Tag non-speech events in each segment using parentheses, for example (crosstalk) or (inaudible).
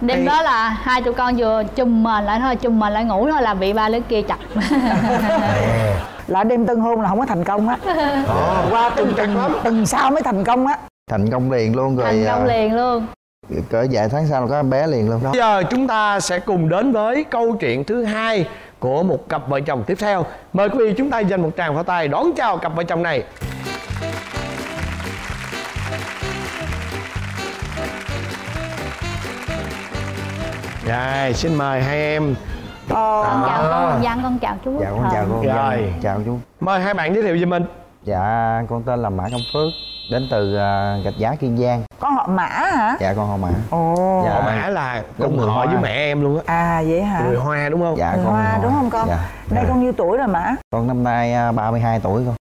đêm đó là hai tụi con vừa chùm mền lại thôi chùm mền lại ngủ thôi là bị ba đứa kia chặt. (laughs) Là đêm tân hôn là không có thành công á. Qua từng từng từng sau mới thành công á. Thành công liền luôn rồi thành công à, liền luôn. cỡ vài tháng sau là có em bé liền luôn đó. Bây giờ chúng ta sẽ cùng đến với câu chuyện thứ hai của một cặp vợ chồng tiếp theo. Mời quý vị chúng ta dành một tràng pháo tay đón chào cặp vợ chồng này. Rồi, xin mời hai em. con chào À. con Giang con chào chú dạ con chào cô Rồi. Vân, chào chú Mời hai bạn giới thiệu về mình. dạ con tên là mã công phước đến từ à, gạch giá kiên giang con họ mã hả dạ con họ mã ồ Dạ. Họ mã là cùng người họ Hoa. với mẹ em luôn á. à vậy hả Người Hoa đúng không? dạ Người con hoa họ- đúng không con dạ. đây con nhiêu tuổi rồi mã con năm nay à, 32 tuổi con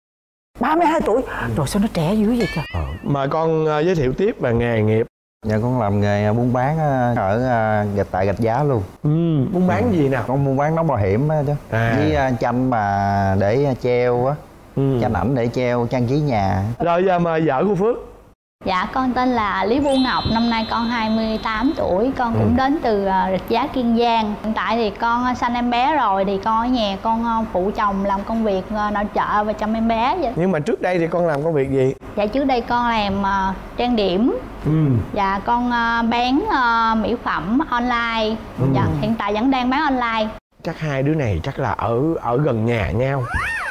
32 tuổi rồi sao nó trẻ dữ vậy trời Mời con ờ, giới thiệu tiếp về nghề nghiệp. Dạ con làm nghề buôn bán à, ở à, gạch tại gạch giá luôn Ừ, muốn bán gì nào? con buôn bán nón bảo hiểm á chứ À. với à, tranh mà để treo á Ừ. tranh ảnh để treo trang trí nhà Rồi giờ mời vợ của Phước. Dạ con tên là Lý Bu Ngọc, năm nay con 28 tuổi, con cũng đến từ ờ, Rạch Giá Kiên Giang. Hiện tại thì con ờ, sanh em bé rồi thì con ở nhà con ờ, phụ chồng làm công việc nội trợ và chăm em bé vậy. Nhưng mà trước đây thì con làm công việc gì? Dạ trước đây con làm trang điểm Ừ. Dạ con bán mỹ phẩm online. Dạ hiện tại vẫn đang bán online. Chắc hai đứa này chắc là ở ở gần nhà nhau.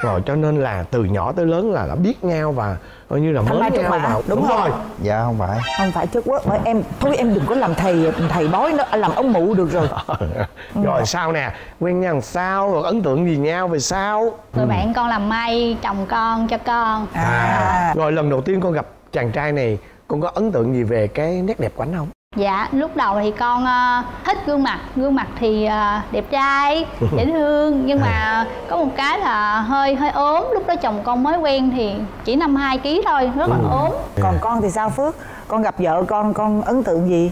Rồi cho nên là từ nhỏ tới lớn là đã biết nhau và coi như là Thanh mới nhau vào. đúng rồi. rồi. dạ không phải không phải chất quốc bởi em thôi em đừng có làm thầy thầy bói nữa làm ông mụ được rồi (laughs) rồi sao nè, quen nhau sao, rồi ấn tượng gì nhau về sao? Người bạn con làm may chồng con cho con. à Rồi lần đầu tiên con gặp chàng trai này, con có ấn tượng gì về cái nét đẹp của anh không? Dạ lúc đầu thì con ờ, thích gương mặt Gương mặt thì ờ, đẹp trai, (laughs) dễ thương Nhưng mà có một cái là hơi hơi ốm. Lúc đó chồng con mới quen thì chỉ 52 kg thôi Rất là ốm. Còn con thì sao phước? Con gặp vợ con con ấn tượng gì?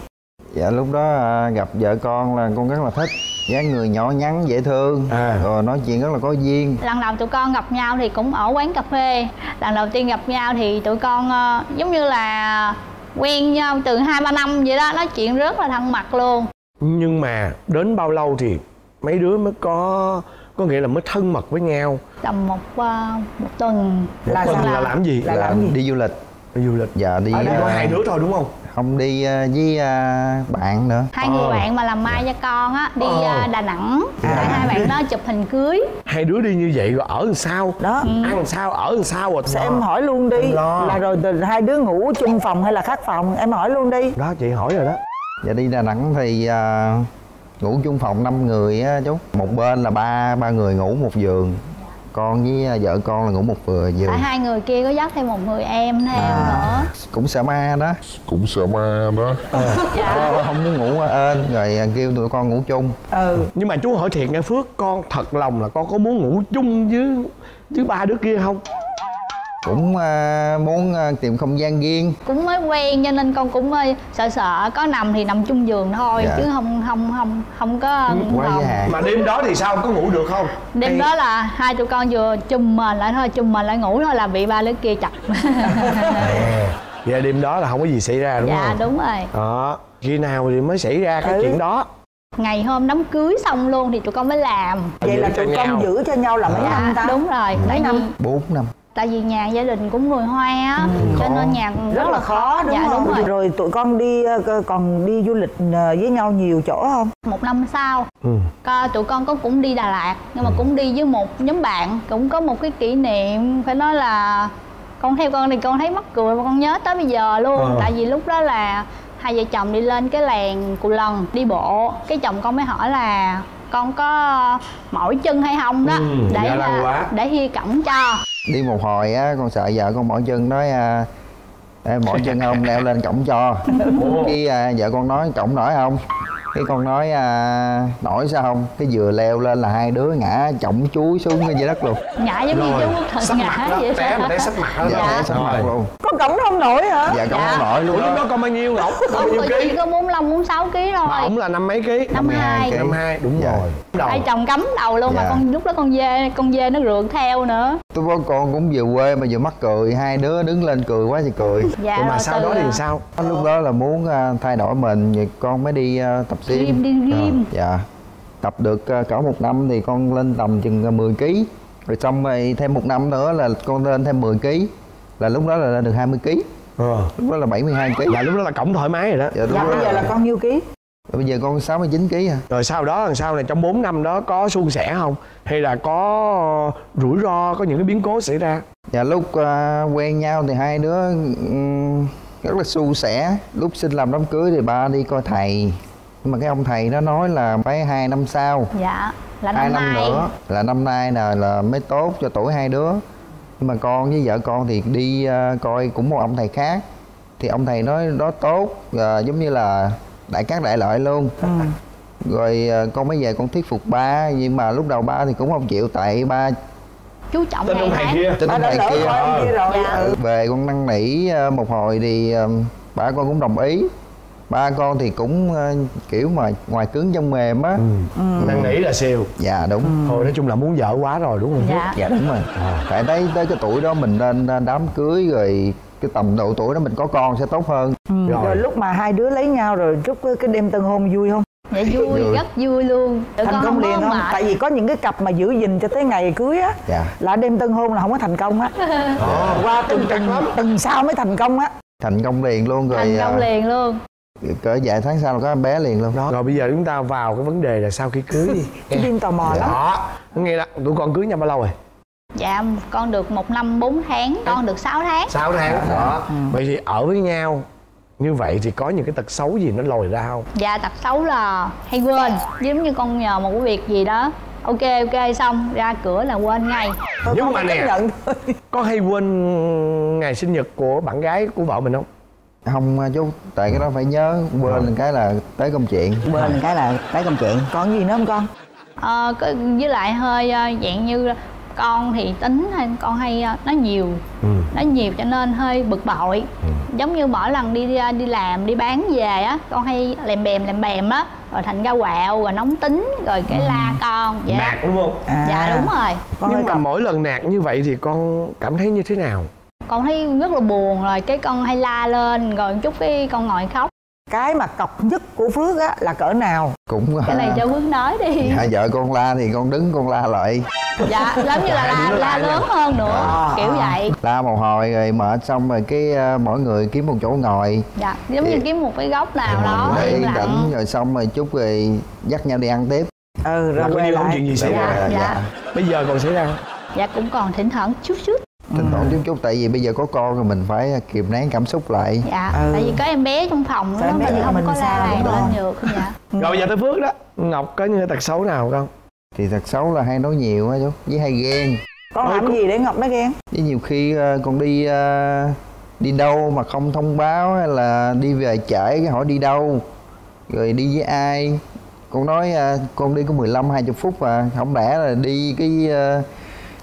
Dạ lúc đó à, gặp vợ con là con rất là thích. Dáng người nhỏ nhắn dễ thương. À. rồi nói chuyện rất là có duyên. Lần đầu tụi con gặp nhau thì cũng ở quán cà phê. Lần đầu tiên gặp nhau thì tụi con ờ, giống như là quen nhau từ 2-3 năm vậy đó Nói chuyện rất là thân mật luôn. Nhưng mà đến bao lâu thì mấy đứa mới có có nghĩa là mới thân mật với nhau? Tầm một ờ, một tuần. Là Tuần sao? là làm gì? Là làm gì? đi du lịch. Đi du lịch. Dạ đi Ở đây có à, hai đứa thôi đúng không không đi à, với à, bạn nữa. Hai người Ờ. bạn mà làm mai cho con á Đi Ờ. ờ, Đà Nẵng. À. Tại hai bạn đó chụp hình cưới. Hai đứa đi như vậy rồi ở làm sao? Đó. Ừ. ăn làm sao ở làm sao rồi Sao em hỏi luôn đi. Là rồi từ hai đứa ngủ chung phòng hay là khác phòng? Em hỏi luôn đi. Đó chị hỏi rồi đó. Dạ đi đà nẵng thì à, ngủ chung phòng 5 người á chú. Một bên là ba ba người ngủ một giường con với à, vợ con là ngủ một vừa giường. Tại hai người kia có dắt thêm một người em theo À. nữa. cũng sợ ma đó. Cũng sợ ma đó. Dạ. không muốn ngủ ên rồi à, kêu tụi con ngủ chung. Ừ. Nhưng mà chú hỏi thiệt nghe phước con thật lòng là con có muốn ngủ chung với với ba đứa kia không cũng à, muốn à, tìm không gian riêng. Cũng mới quen cho nên con cũng hơi sợ sợ Có nằm thì nằm chung giường thôi Dạ. Chứ không không không không có quá giới hạn mà đêm đó thì sao? Có ngủ được không? Đêm Hay- đó là hai tụi con vừa chùm mền lại thôi Chùm mền lại ngủ thôi là bị ba đứa kia chặt. Vậy (laughs) đêm đó là không có gì xảy ra đúng Dạ không? đúng rồi. Đó. Khi nào thì mới xảy ra cái Ừ. chuyện đó? Ngày hôm đám cưới xong luôn thì tụi con mới làm. Vậy là Giữ cho tụi nhau. con giữ cho nhau là mấy Dạ năm ta? đúng rồi Mấy năm? bốn năm tại vì nhà gia đình cũng người hoa á cho nên nhà rất là khó đúng dạ, không? đúng rồi. Rồi tụi con đi ờ, còn đi du lịch ờ, với nhau nhiều chỗ không? Một năm sau ừ. co- tụi con có cũng đi Đà Lạt nhưng mà cũng đi với một nhóm bạn cũng có một cái kỷ niệm phải nói là con theo con thì con thấy mắc cười và con nhớ tới bây giờ luôn. Ờ. tại vì lúc đó là hai vợ chồng đi lên cái làng Cù Lần đi bộ. Cái chồng con mới hỏi là con có mỏi chân hay không đó. Ừ, để dạ lăng quá. để hi cổng cho. Đi một hồi á con sợ vợ con mỏi chân nói à, mỏi chân không? Leo lên cổng cho. (laughs) Cái à, vợ con nói cổng nổi không cái con nói à, nổi sao không cái vừa leo lên là hai đứa ngã chổng chuối xuống cái dưới đất luôn ngã giống như chú sắp mặt ngã vậy té mà té sắp mặt đó dạ Dạ. sắp mặt Rồi. luôn con cổng không nổi hả dạ cổng Dạ. không nổi Ủa luôn lúc đó con bao nhiêu ngọc con bao nhiêu chỉ ký có 45 46 kg thôi. mà ổng là năm mấy ký Năm hai. ký. năm hai đúng Dạ. rồi đầu Hai chồng cấm đầu luôn mà Dạ. con lúc đó con dê con dê nó rượt theo nữa. tôi bố con cũng vừa quê mà vừa mắc cười hai đứa đứng lên cười quá thì cười Dạ Ủa mà rồi sau đó thì sao lúc đó là muốn à, thay đổi mình vậy con mới đi à, tập gym Gym, đi gym. Ờ, dạ. Tập được ờ, cỡ một năm thì con lên tầm chừng 10 kg rồi xong rồi thêm một năm nữa là con lên thêm 10 kg là lúc đó là lên được 20 kg ờ. lúc đó là 72 kg là lúc đó là cổng thoải mái rồi đó. Dạ, dạ bây giờ là con nhiêu ký? Bây giờ con 69 kg à rồi sau đó làm sao này trong 4 năm đó có suôn sẻ không? Hay là có rủi ro có những cái biến cố xảy ra? Dạ lúc ờ, quen nhau thì hai đứa ừm, rất là su sẻ. Lúc xin làm đám cưới thì ba đi coi thầy nhưng mà cái ông thầy đó nói là phải hai năm sau. Dạ là hai năm năm nay. nữa là năm nay nè là mới tốt cho tuổi hai đứa. Nhưng mà con với vợ con thì đi ờ, coi cũng một ông thầy khác. Thì ông thầy nói đó tốt ờ, giống như là đại cát đại lợi luôn. Rồi ờ, con mới về con thuyết phục ba nhưng mà lúc đầu ba thì cũng không chịu tại ba chú trọng tên ông thầy kia. Trên ba ông thầy kia. rồi Dạ. ừ. về con năn nỉ ờ, một hồi thì ờ, ba con cũng đồng ý ba con thì cũng ờ, kiểu mà ngoài cứng trong mềm á. Năn nỉ là siêu dạ đúng. Thôi nói chung là muốn vợ quá rồi đúng không dạ. Dạ đúng rồi. Tại thấy tới cái tuổi đó mình nên đám cưới rồi cái tầm độ tuổi đó mình có con sẽ tốt hơn. Ừ, Rồi. rồi lúc mà hai đứa lấy nhau rồi chúc cái đêm tân hôn vui không? Dạ vui Vui. rất vui luôn. Tụi thành con công liền không? mệt. Tại vì có những cái cặp mà giữ gìn cho tới ngày cưới á dạ. là đêm tân hôn là không có thành công á. (laughs) Qua từng từng từng sau mới thành công á. Thành công liền luôn rồi thành công ờ, liền luôn cỡ vài tháng sau là có em bé liền luôn. Rồi bây giờ chúng ta vào cái vấn đề là sau khi cưới đi. (laughs) Cái đêm tò mò lắm. Đó nghe là tụi con cưới nhau bao lâu rồi? Dạ con được một năm 4 tháng con được 6 tháng. 6 tháng đó. Vậy thì ở với nhau như vậy thì có những cái tật xấu gì nó lòi ra không? Dạ tật xấu là hay quên giống như con nhờ một cái việc gì đó. Ok ok xong ra cửa là quên ngay. Nhưng con mà nè. có hay quên ngày sinh nhật của bạn gái của vợ mình không không ờ, chú tại cái đó phải nhớ quên cái là tới công chuyện. Bên cái là tới công chuyện. Còn gì nữa không con? Ờ, có- với lại hơi ờ, dạng như con thì tính hay con hay ờ, nói nhiều. Nói nhiều cho nên hơi bực bội. Giống như mỗi lần đi ra đi làm đi bán về á con hay lèm bèm lèm bèm á rồi thành ra quạo rồi nóng tính rồi cái la con vậy đó. nạt đúng không? À, dạ đúng rồi. Con nhưng mà cặp mỗi lần nạt như vậy thì con cảm thấy như thế nào con thấy rất là buồn rồi cái con hay la lên rồi chút cái con ngồi khóc. Cái mà cọc nhất của phước á là cỡ nào? Cũng cái này ờ, cho Phước nói đi. hai (laughs) vợ con la thì con đứng con la lại. Dạ giống như là la, la lớn hơn nữa À, kiểu à. vậy. La một hồi rồi mệt xong rồi cái ờ, mỗi người kiếm một chỗ ngồi. Dạ giống như kiếm một cái góc nào đó để yên lặng tĩnh rồi xong rồi chút rồi dắt nhau đi ăn tiếp. Ừ là rồi coi quay như không chuyện gì xảy Dạ, ra dạ. bây giờ còn xảy ra không? Dạ cũng còn thỉnh thoảng chút chút thỉnh thoảng chút chút tại vì bây giờ có con rồi mình phải kìm nén cảm xúc lại. Dạ Ừ. tại vì có em bé trong phòng đó mình không mình có la đúng lên không? được dạ? Rồi bây giờ tới phước đó ngọc có những cái tật xấu nào không? Thì thật xấu là hay nói nhiều á chú với hay ghen. Con làm gì để ngọc nó ghen? Với nhiều khi ờ, còn đi ờ, đi đâu mà không thông báo hay là đi về trễ cái hỏi đi đâu rồi đi với ai. Con nói ờ, con đi có 15 20 phút mà không lẽ là đi cái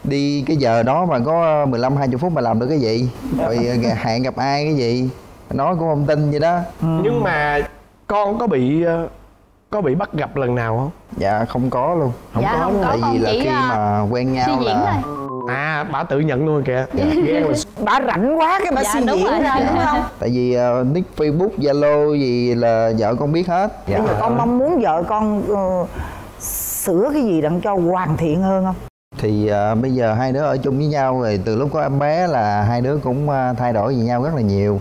đi cái giờ đó mà có 15 20 phút mà làm được cái gì? Rồi ờ, hẹn gặp ai cái gì? Nói cũng không tin vậy đó. Nhưng mà con có bị ờ, có bị bắt gặp lần nào không? Dạ không có luôn. Dạ, không có, tại vì là khi ờ, mà quen nhau là thôi. À bà tự nhận luôn kìa. Ghen mà bà rảnh quá cái bà Dạ, suy rồi. ra đúng không tại vì ờ, nick facebook zalo gì là vợ con biết hết. Dạ. bây giờ con mong muốn vợ con ờ, sửa cái gì đặng cho hoàn thiện hơn không thì ờ, bây giờ hai đứa ở chung với nhau rồi từ lúc có em bé là hai đứa cũng ờ, thay đổi với nhau rất là nhiều.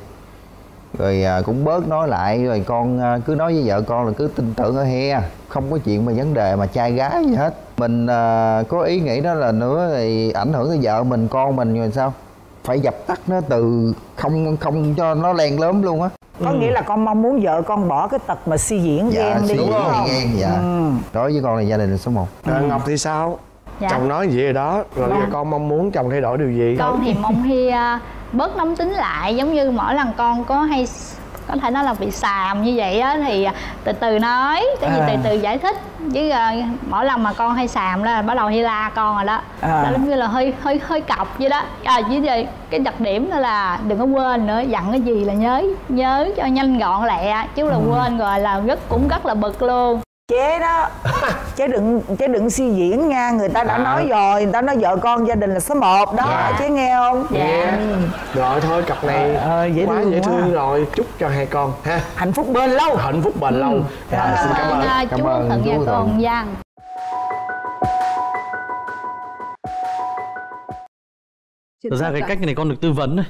Rồi ờ, cũng bớt nói lại rồi con ờ, cứ nói với vợ con là cứ tin tưởng ở he không có chuyện mà vấn đề mà trai gái gì hết. Mình ờ, có ý nghĩ đó là nữa thì ảnh hưởng tới vợ mình con mình rồi sao? Phải dập tắt nó từ không không cho nó len lớn luôn á. Có nghĩa là con mong muốn vợ con bỏ cái tật mà suy diễn dạ ghen đi suy đúng không? ghen dạ. Ừ. đối với con là gia đình là số 1 Rồi ngọc thì sao dạ. Chồng nói gì rồi đó. Rồi Dạ. con mong muốn chồng thay đổi điều gì? Con thì mong hi à, bớt nóng tính lại giống như mỗi lần con có hay có thể nói là bị xàm như vậy á thì à, từ từ nói cái gì À. từ từ giải thích. Chứ à, mỗi lần mà con hay xàm là bắt đầu hi la con rồi đó. À. đó giống như là hơi hơi hơi cọc vậy đó. À với vậy cái đặc điểm đó là đừng có quên nữa dặn cái gì là nhớ nhớ cho nhanh gọn lẹ. Chứ là quên rồi là rất cũng rất là bực luôn chế đó. (laughs) Chứ đừng chứ đừng suy diễn nha. Người ta đã À. nói rồi người ta nói vợ con gia đình là số một đó Dạ. chứ nghe không? Dạ. rồi thôi cặp này Ờ, dễ quá thương dễ quá. thương rồi. Chúc cho hai con ha. Hạnh phúc bên lâu. Hạnh phúc bền lâu. Dạ, xin cảm ơn. à, Cảm chú ơn và Thuận. con Văn Thật ra cái cách này con được tư vấn này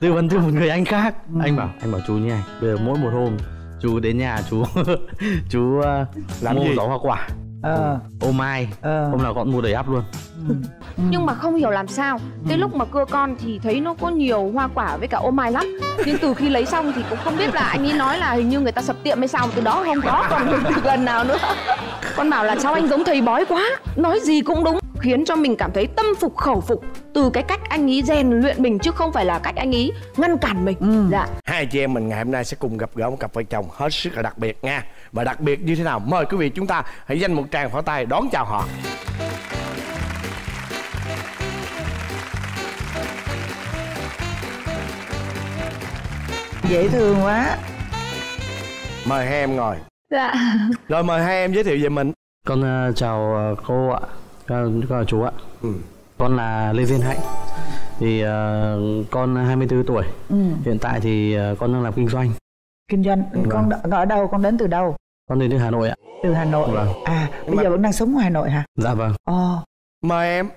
Tư vấn từ một người anh khác. Ừ. Anh bảo, anh bảo chú như này Bây giờ mỗi một hôm chú đến nhà chú (laughs) chú uh, Làm mua gì? giỏ hoa quả. Ờ. Ô mai ờ. hôm nào con mua đầy ắp luôn. (laughs) Nhưng mà không hiểu làm sao. Cái lúc mà cưa con thì thấy nó có nhiều hoa quả với cả ô mai lắm. Nhưng từ khi lấy xong thì cũng không biết là anh ấy nói là hình như người ta sập tiệm hay sao. Từ đó không có còn (laughs) được lần nào nữa. Con bảo là sao anh giống thầy bói quá? Nói gì cũng đúng khiến cho mình cảm thấy tâm phục khẩu phục từ cái cách anh ấy rèn luyện mình chứ không phải là cách anh ấy ngăn cản mình. Ừ. dạ. Hai chị em mình ngày hôm nay sẽ cùng gặp gỡ một cặp vợ chồng hết sức là đặc biệt nha. Và đặc biệt như thế nào? Mời quý vị chúng ta hãy dành một tràng pháo tay đón chào họ. Dễ thương quá. Mời hai em ngồi. Dạ. Rồi mời hai em giới thiệu về mình. Con ờ, chào ờ, cô ạ con chào chú ạ. Ừ. con là lê viên hạnh. Thì ờ, con 24 tuổi. Ừ. hiện tại thì ờ, con đang làm kinh doanh. Kinh doanh. Con đ- ở đâu? Con đến từ đâu? Con đến từ hà nội ạ. Từ hà nội. Vâng. à bây giờ vẫn đang sống ở hà nội hả? Dạ vâng. Ồ mời em.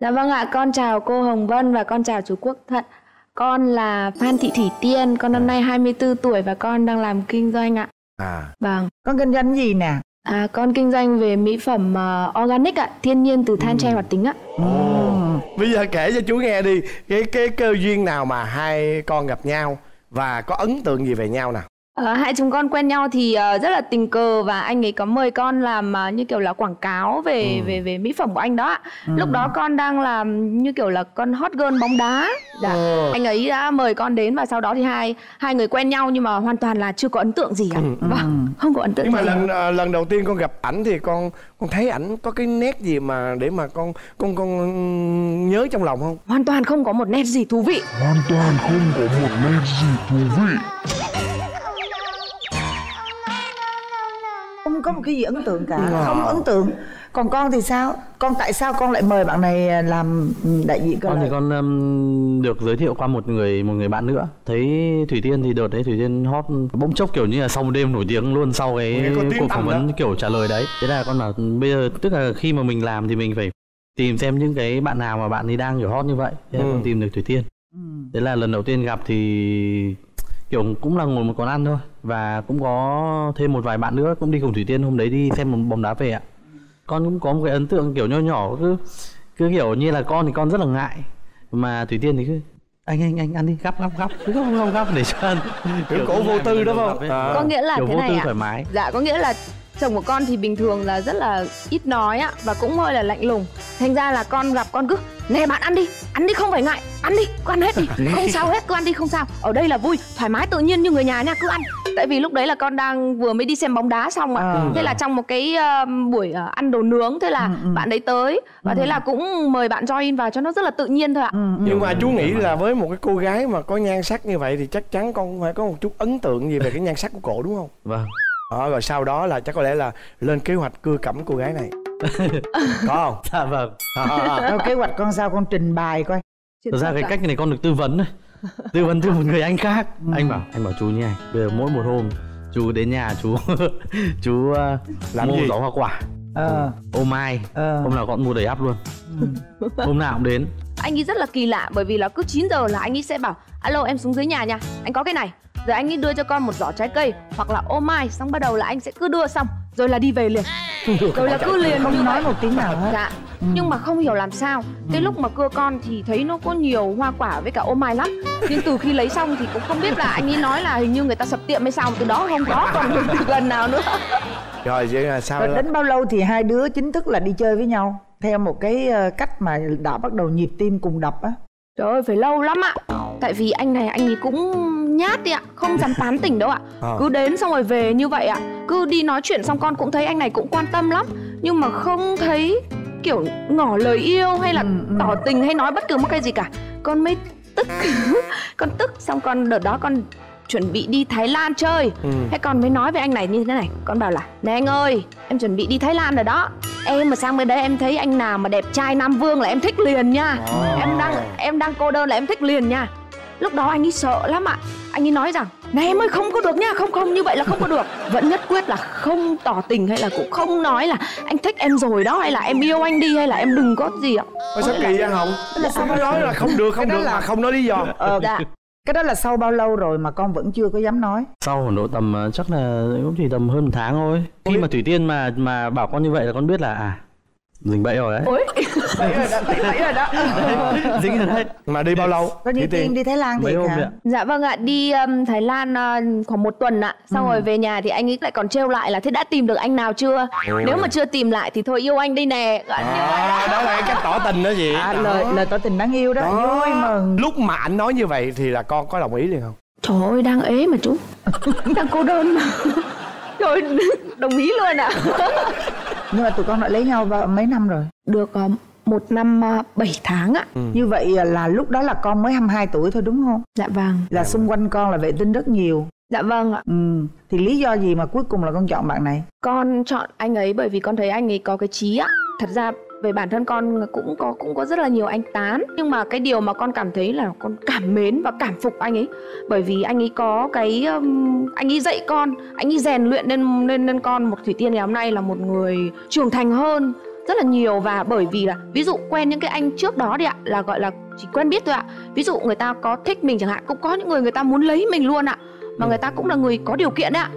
Dạ vâng ạ, con chào cô Hồng Vân và con chào chú Quốc Thận. Con là Phan Thị Thủy Tiên, con năm nay 24 tuổi và con đang làm kinh doanh ạ. à. Vâng, con kinh doanh gì nè à, con kinh doanh về mỹ phẩm ờ, organic ạ, thiên nhiên từ than tre hoạt tính ạ. ừ. bây giờ kể cho chú nghe đi cái cái cơ duyên nào mà hai con gặp nhau và có ấn tượng gì về nhau nào Ờ, hai chúng con quen nhau thì ờ, rất là tình cờ và anh ấy có mời con làm ờ, như kiểu là quảng cáo về về về mỹ phẩm của anh đó ạ. Lúc đó con đang làm như kiểu là con hot girl bóng đá. Dạ. Ờ. Anh ấy đã mời con đến và sau đó thì hai hai người quen nhau nhưng mà hoàn toàn là chưa có ấn tượng gì cả. Vâng, không có ấn tượng nhưng mà gì. lần à, lần đầu tiên con gặp ảnh thì con con thấy ảnh có cái nét gì mà để mà con con con nhớ trong lòng không hoàn toàn không có một nét gì thú vị hoàn toàn không có một nét gì thú vị có một cái gì ấn tượng cả không ấn tượng. Còn con thì sao? Con tại sao con lại mời bạn này làm đại diện con thì lợi con um, được giới thiệu qua một người một người bạn nữa. Thấy thủy tiên thì đợt đấy thủy tiên hot bỗng chốc kiểu như là sau một đêm nổi tiếng luôn sau cái cuộc phỏng vấn đó. kiểu trả lời đấy. Thế là con bảo bây giờ tức là khi mà mình làm thì mình phải tìm xem những cái bạn nào mà bạn ấy đang kiểu hot như vậy. Thế Ừ. con tìm được thủy tiên. Ừ. thế là lần đầu tiên gặp thì kiểu cũng là ngồi một quán ăn thôi. Và cũng có thêm một vài bạn nữa cũng đi cùng thủy tiên hôm đấy đi xem một bóng đá về ạ. Con cũng có một cái ấn tượng kiểu nho nhỏ cứ cứ kiểu như là con thì con rất là ngại mà thủy tiên thì cứ anh anh anh ăn đi gắp gắp gắp cứ không không gắp để cho ăn. Kiểu cổ vô tư gặp không? À. có nghĩa là kiểu thế vô này tư ạ. thoải mái. Dạ có nghĩa là chồng của con thì bình thường là rất là ít nói ạ và cũng hơi là lạnh lùng. Thành ra là con gặp con cứ nè bạn ăn đi ăn đi không phải ngại ăn đi cứ ăn hết đi (laughs) không sao hết cứ ăn đi không sao. Ở đây là vui thoải mái tự nhiên như người nhà nha cứ ăn. Tại vì lúc đấy là con đang vừa mới đi xem bóng đá xong ạ. À. thế là trong một cái ờ, buổi ờ, ăn đồ nướng thế là Ừ, ừ. bạn đấy tới và thế là cũng mời bạn join vào cho nó rất là tự nhiên thôi ạ. Ừ, ừ. nhưng mà chú nghĩ là với một cái cô gái mà có nhan sắc như vậy thì chắc chắn con phải có một chút ấn tượng gì về cái nhan sắc của cổ đúng không? Vâng đó, rồi sau đó là chắc có lẽ là lên kế hoạch cưa cẩm cô gái này. Có không? (laughs) Dạ vâng. À, Rồi kế hoạch con sao con trình bày coi. Thật ra cái cách này con được tư vấn này Tư vấn từ một người anh khác. Ừ. Anh bảo anh bảo chú như này Bây giờ mỗi một hôm chú đến nhà chú (laughs) chú uh, Làm mua gì? giỏ hoa quả. Ờ. Ô mai ờ. hôm nào con mua đầy ắp luôn. Ừ. (laughs) hôm nào cũng đến. Anh ấy rất là kỳ lạ bởi vì là cứ 9 giờ là anh ấy sẽ bảo alo em xuống dưới nhà nha anh có cái này rồi anh ấy đưa cho con một giỏ trái cây hoặc là ô mai xong bắt đầu là anh sẽ cứ đưa xong rồi là đi về liền. Rồi là cứ liền. Không nói một tiếng nào hết. Dạ. Nhưng mà không hiểu làm sao. Cái lúc mà cưa con thì thấy nó có nhiều hoa quả với cả ô mai lắm. Nhưng từ khi lấy xong thì cũng không biết là anh ấy nói là hình như người ta sập tiệm hay sao. Từ đó không có còn được (laughs) lần nào nữa. Rồi vậy là sao Rồi đó? đến bao lâu thì hai đứa chính thức là đi chơi với nhau? Theo một cái ờ, cách mà đã bắt đầu nhịp tim cùng đập á. Trời ơi phải lâu lắm ạ. Tại vì anh này anh ấy cũng nhát đi ạ Không dám tán tỉnh đâu ạ. Ờ. Cứ đến xong rồi về như vậy ạ. Cứ đi nói chuyện xong con cũng thấy anh này cũng quan tâm lắm. Nhưng mà không thấy kiểu ngỏ lời yêu hay là Ừ, ừ. tỏ tình hay nói bất cứ một cái gì cả. Con mới tức (laughs) Con tức xong con đợt đó con chuẩn bị đi Thái Lan chơi. Ừ. Thế con mới nói với anh này như thế này Con bảo là Này anh ơi em chuẩn bị đi Thái Lan rồi đó. Em mà sang bên đấy em thấy anh nào mà đẹp trai Nam Vương là em thích liền nha. Em đang em đang cô đơn là em thích liền nha Lúc đó anh ấy sợ lắm ạ. Anh ấy nói rằng Này em ơi không có được nha Không không như vậy là không có được. Vẫn nhất quyết là không tỏ tình hay là cũng không nói là Anh thích em rồi đó Hay là em yêu anh đi hay là em đừng có gì ạ. Ôi sao kỳ vậy Hồng? Sao mới nói là không được, không Cái đó được là- mà không nói lý do? (laughs) Ờ, Dạ. Cái đó là sau bao lâu rồi mà con vẫn chưa có dám nói? Sau độ tầm ờ, chắc là cũng chỉ tầm hơn một tháng thôi. Khi mà thủy tiên mà mà bảo con như vậy là con biết là à dính bẫy rồi đấy. Ôi. (laughs) Dính rồi đấy Mà đi bao lâu? có như Thủy tiên đi Thái Lan hôm hả? Dạ vâng ạ, đi um, Thái Lan uh, khoảng một tuần ạ. Xong rồi về nhà thì anh ấy lại còn trêu lại là Thế đã tìm được anh nào chưa? Nếu mà chưa tìm lại thì thôi yêu anh đi nè. Đó. À, đó. là cái cách tỏ tình đó gì à, lời lời tỏ tình đáng yêu đó, Đó. vui mừng. Lúc mà anh nói như vậy thì là con có đồng ý liền không? Trời ơi, đang ế mà chú. (laughs) Đang cô đơn mà. Trời đồng ý luôn ạ (laughs) nhưng mà tụi con đã lấy nhau vào mấy năm rồi? Được uh, một năm uh, 7 tháng ạ. Như vậy là lúc đó là con mới 22 tuổi thôi đúng không? Dạ vâng. Là xung quanh con là vệ tinh rất nhiều. Dạ vâng ạ. Ừ. thì lý do gì mà cuối cùng là con chọn bạn này? Con chọn anh ấy bởi vì con thấy anh ấy có cái trí ạ. Thật ra về bản thân con cũng có cũng có rất là nhiều anh tán. Nhưng mà cái điều mà con cảm thấy là con cảm mến và cảm phục anh ấy bởi vì anh ấy có cái um, anh ấy dạy con anh ấy rèn luyện nên nên nên con. Một thủy tiên ngày hôm nay là một người trưởng thành hơn rất là nhiều và bởi vì là ví dụ quen những cái anh trước đó đi ạ là gọi là chỉ quen biết thôi ạ. Ví dụ người ta có thích mình chẳng hạn cũng có những người người ta muốn lấy mình luôn ạ. Mà người ta cũng là người có điều kiện ạ.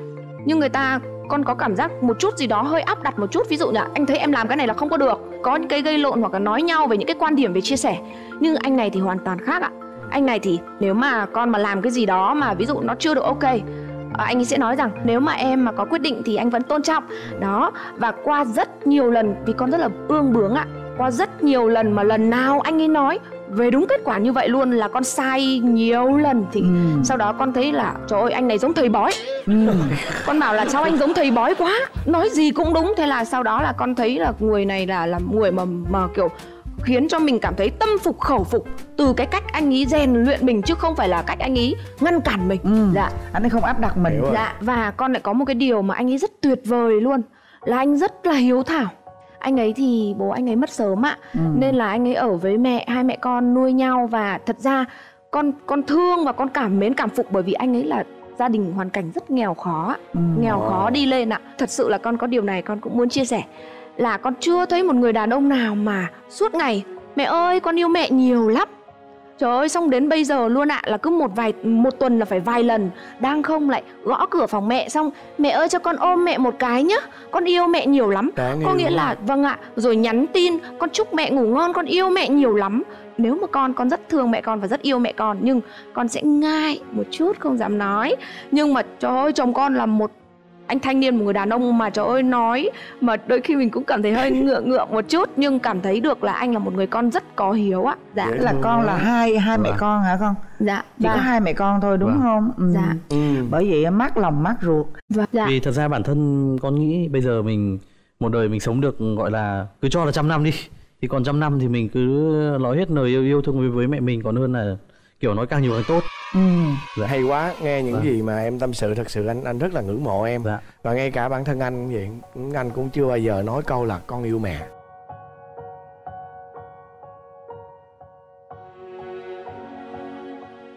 Nhưng người ta con có cảm giác một chút gì đó hơi áp đặt một chút. Ví dụ như là anh thấy em làm cái này là không có được. Có những cái gây lộn hoặc là nói nhau về những cái quan điểm về chia sẻ. Nhưng anh này thì hoàn toàn khác ạ. Anh này thì nếu mà con mà làm cái gì đó mà ví dụ nó chưa được ok à, anh ấy sẽ nói rằng nếu mà em mà có quyết định thì anh vẫn tôn trọng. Đó và qua rất nhiều lần vì con rất là ương bướng ạ qua rất nhiều lần mà lần nào anh ấy nói về đúng kết quả như vậy luôn là con sai nhiều lần thì Ừ. sau đó con thấy là trời ơi anh này giống thầy bói. Ừ. (laughs) con bảo là sao anh giống thầy bói quá. Nói gì cũng đúng thế là sau đó là con thấy là người này là là người mà mà kiểu khiến cho mình cảm thấy tâm phục khẩu phục từ cái cách anh ấy rèn luyện mình chứ không phải là cách anh ấy ngăn cản mình. Ừ. dạ. Anh ấy không áp đặt mình. Dạ và con lại có một cái điều mà anh ấy rất tuyệt vời luôn là anh rất là hiếu thảo anh ấy thì bố anh ấy mất sớm ạ. Ừ. nên là anh ấy ở với mẹ hai mẹ con nuôi nhau và thật ra con con thương và con cảm mến cảm phục bởi vì anh ấy là gia đình hoàn cảnh rất nghèo khó Ừ. nghèo khó đi lên ạ. Thật sự là con có điều này con cũng muốn chia sẻ. Là con chưa thấy một người đàn ông nào mà suốt ngày mẹ ơi con yêu mẹ nhiều lắm trời ơi xong đến bây giờ luôn ạ là cứ một vài một tuần là phải vài lần. Đang không lại gõ cửa phòng mẹ xong mẹ ơi cho con ôm mẹ một cái nhá con yêu mẹ nhiều lắm. Đáng có nghĩa là vâng ạ rồi nhắn tin con chúc mẹ ngủ ngon con yêu mẹ nhiều lắm. Nếu mà con con rất thương mẹ con và rất yêu mẹ con nhưng con sẽ ngại một chút không dám nói. Nhưng mà trời ơi chồng con là một anh thanh niên một người đàn ông mà trời ơi nói mà đôi khi mình cũng cảm thấy hơi ngượng ngượng một chút nhưng cảm thấy được là anh là một người con rất có hiếu ạ dạ Tức là con là hai hai mẹ Vâng. con hả con dạ chỉ có và hai mẹ con thôi đúng Vâng. không ừ. Dạ. Ừ. bởi vậy mát lòng mát ruột và dạ vì thật ra bản thân con nghĩ bây giờ mình một đời mình sống được gọi là cứ cho là trăm năm đi thì còn trăm năm thì mình cứ nói hết lời yêu yêu thương với, với mẹ mình còn hơn là kiểu nói càng nhiều càng tốt ừ. Hay quá, nghe những Vâng. gì mà em tâm sự thật sự anh anh rất là ngưỡng mộ em. Dạ. Và ngay cả bản thân anh cũng vậy Anh cũng chưa bao giờ nói câu là con yêu mẹ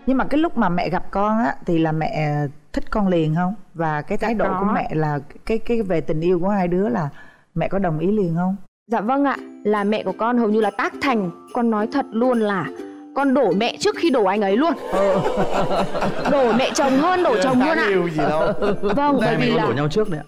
nhưng mà cái lúc mà mẹ gặp con á thì là mẹ thích con liền không? Và cái thái độ của mẹ là cái cái về tình yêu của hai đứa là mẹ có đồng ý liền không? Dạ vâng ạ, là mẹ của con hầu như là tác thành. Con nói thật luôn là con đổ mẹ trước khi đổ anh ấy luôn Đổ mẹ chồng hơn đổ chồng luôn ạ gì đâu Vâng, bởi hai mẹ vì con là đổ nhau trước đấy ạ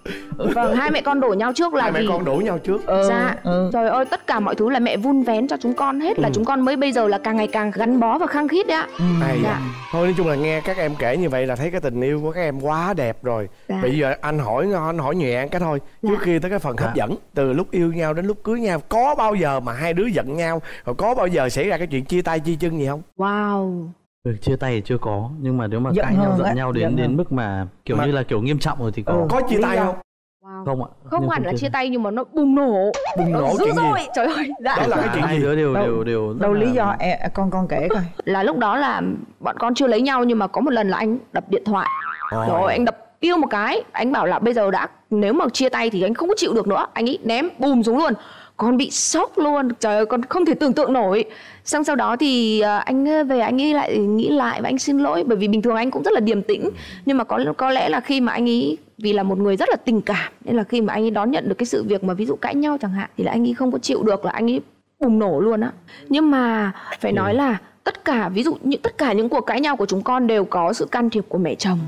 Vâng, hai mẹ con đổ nhau trước là Hai mẹ vì con đổ nhau trước Dạ, ừ. trời ơi tất cả mọi thứ là mẹ vun vén cho chúng con hết Là Ừ. chúng con mới bây giờ là càng ngày càng gắn bó và khăng khít đấy ạ Hay Dạ. dạ. Thôi nói chung là nghe các em kể như vậy là thấy cái tình yêu của các em quá đẹp rồi Dạ. Bây giờ anh hỏi anh hỏi nhẹ cái thôi Dạ. Trước khi tới cái phần hấp Dạ. dẫn Từ lúc yêu nhau đến lúc cưới nhau Có bao giờ mà hai đứa giận nhau Rồi có bao giờ xảy ra cái chuyện chia tay chia chân gì không? Wow. Ừ, chia tay thì chưa có nhưng mà nếu mà Giận cãi nhau giận á, nhau giận đến đến hơn. mức mà kiểu Mà- như là kiểu nghiêm trọng rồi thì có. Ừ. Có chia tay không? Wow. không ạ Không hẳn là chia tay. nhưng mà nó bùng nổ. Bùng nổ Dữ gì? dội, trời ơi dạ. Đó là cái chuyện hai gì? đứa đều Đâu- đều đều đâu là- lý do e, con con kể coi. Là lúc đó là bọn con chưa lấy nhau nhưng mà có một lần là anh đập điện thoại. Trời ơi, anh đập yêu một cái anh bảo là bây giờ đã nếu mà chia tay thì anh không có chịu được nữa. Anh ấy ném bùm xuống luôn con bị sốc luôn. Trời ơi con không thể tưởng tượng nổi. Xong sau đó thì à, anh về anh ấy lại nghĩ lại và anh xin lỗi. Bởi vì bình thường anh cũng rất là điềm tĩnh. Nhưng mà có có lẽ là khi mà anh ấy vì là một người rất là tình cảm nên là khi mà anh ấy đón nhận được cái sự việc mà ví dụ cãi nhau chẳng hạn thì là anh ấy không có chịu được là anh ấy bùng nổ luôn á. Nhưng mà phải nói là tất cả ví dụ như tất cả những cuộc cãi nhau của chúng con đều có sự can thiệp của mẹ chồng.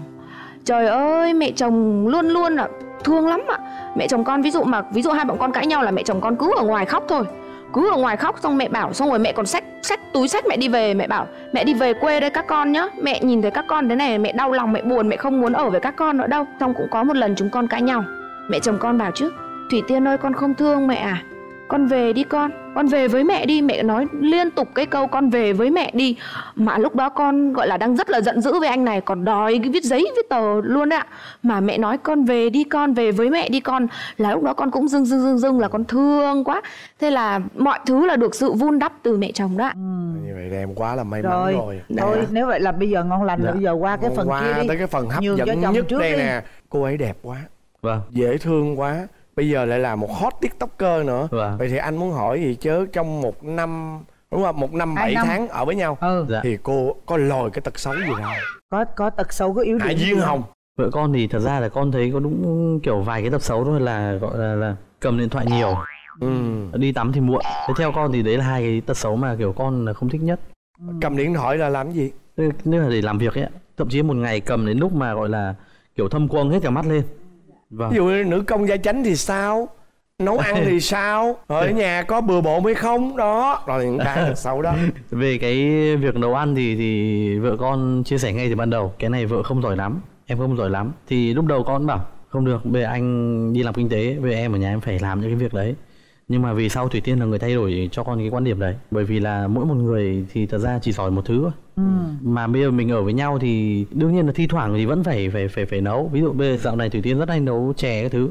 Trời ơi mẹ chồng luôn luôn là thương lắm ạ. Mẹ chồng con, ví dụ mà, ví dụ hai bọn con cãi nhau là mẹ chồng con cứ ở ngoài khóc thôi. Cứ ở ngoài khóc xong mẹ bảo, xong rồi mẹ còn xách xách túi xách mẹ đi về, mẹ bảo, mẹ đi về quê đây các con nhá. Mẹ nhìn thấy các con thế này, mẹ đau lòng, mẹ buồn, mẹ không muốn ở với các con nữa đâu. Xong cũng có một lần chúng con cãi nhau. Mẹ chồng con bảo chứ, thủy tiên ơi, con không thương mẹ à? Con về đi con con về với mẹ đi. Mẹ nói liên tục cái câu con về với mẹ đi. Mà lúc đó con gọi là đang rất là giận dữ với anh này còn đòi cái viết giấy viết tờ luôn đấy ạ mà mẹ nói con về đi con về với mẹ đi con. Là lúc đó con cũng dưng dưng dưng dưng là con thương quá. Thế là mọi thứ là được sự vun đắp từ mẹ chồng đó ạ. Như vậy là em quá là may mắn rồi thôi nếu vậy là bây giờ ngon lành Dạ. rồi bây giờ qua cái Hôm phần qua kia đi. tới cái phần hấp Nhường dẫn nhất trước đây đi. nè. Cô ấy đẹp quá. Vâng. Dễ thương quá bây giờ lại là một hot tiktoker nữa. Vâng. vậy thì anh muốn hỏi gì chớ trong một năm đúng không? Một năm bảy tháng ở với nhau ừ. Dạ. thì cô có lòi cái tật xấu gì ra? Có có tật xấu có yếu điểm Duyên gì Hồng? Vợ con thì thật ra là con thấy có đúng kiểu vài cái tập xấu thôi là gọi là, là cầm điện thoại nhiều. Ừ. đi tắm thì muộn. Thế theo con thì đấy là hai cái tật xấu mà kiểu con là không thích nhất. Cầm điện thoại là làm cái gì nếu là để làm việc ấy thậm chí một ngày cầm đến lúc mà gọi là kiểu thâm quầng hết cả mắt lên vâng. Ví dụ như nữ công gia chánh thì sao? Nấu ăn thì (laughs) sao? Ở nhà có bừa bộn hay không? Đó rồi những cái xấu đó. (laughs) Về cái việc nấu ăn thì thì vợ con chia sẻ ngay từ ban đầu cái này vợ không giỏi lắm em không giỏi lắm. Thì lúc đầu con bảo không được giờ anh đi làm kinh tế về em ở nhà em phải làm những cái việc đấy. Nhưng mà vì sau thủy tiên là người thay đổi cho con cái quan điểm đấy. Bởi vì là mỗi một người thì thật ra chỉ giỏi một thứ thôi Ừ. mà bây giờ mình ở với nhau thì đương nhiên là thi thoảng thì vẫn phải phải phải phải nấu. Ví dụ bây giờ dạo này thủy tiên rất hay nấu chè cái thứ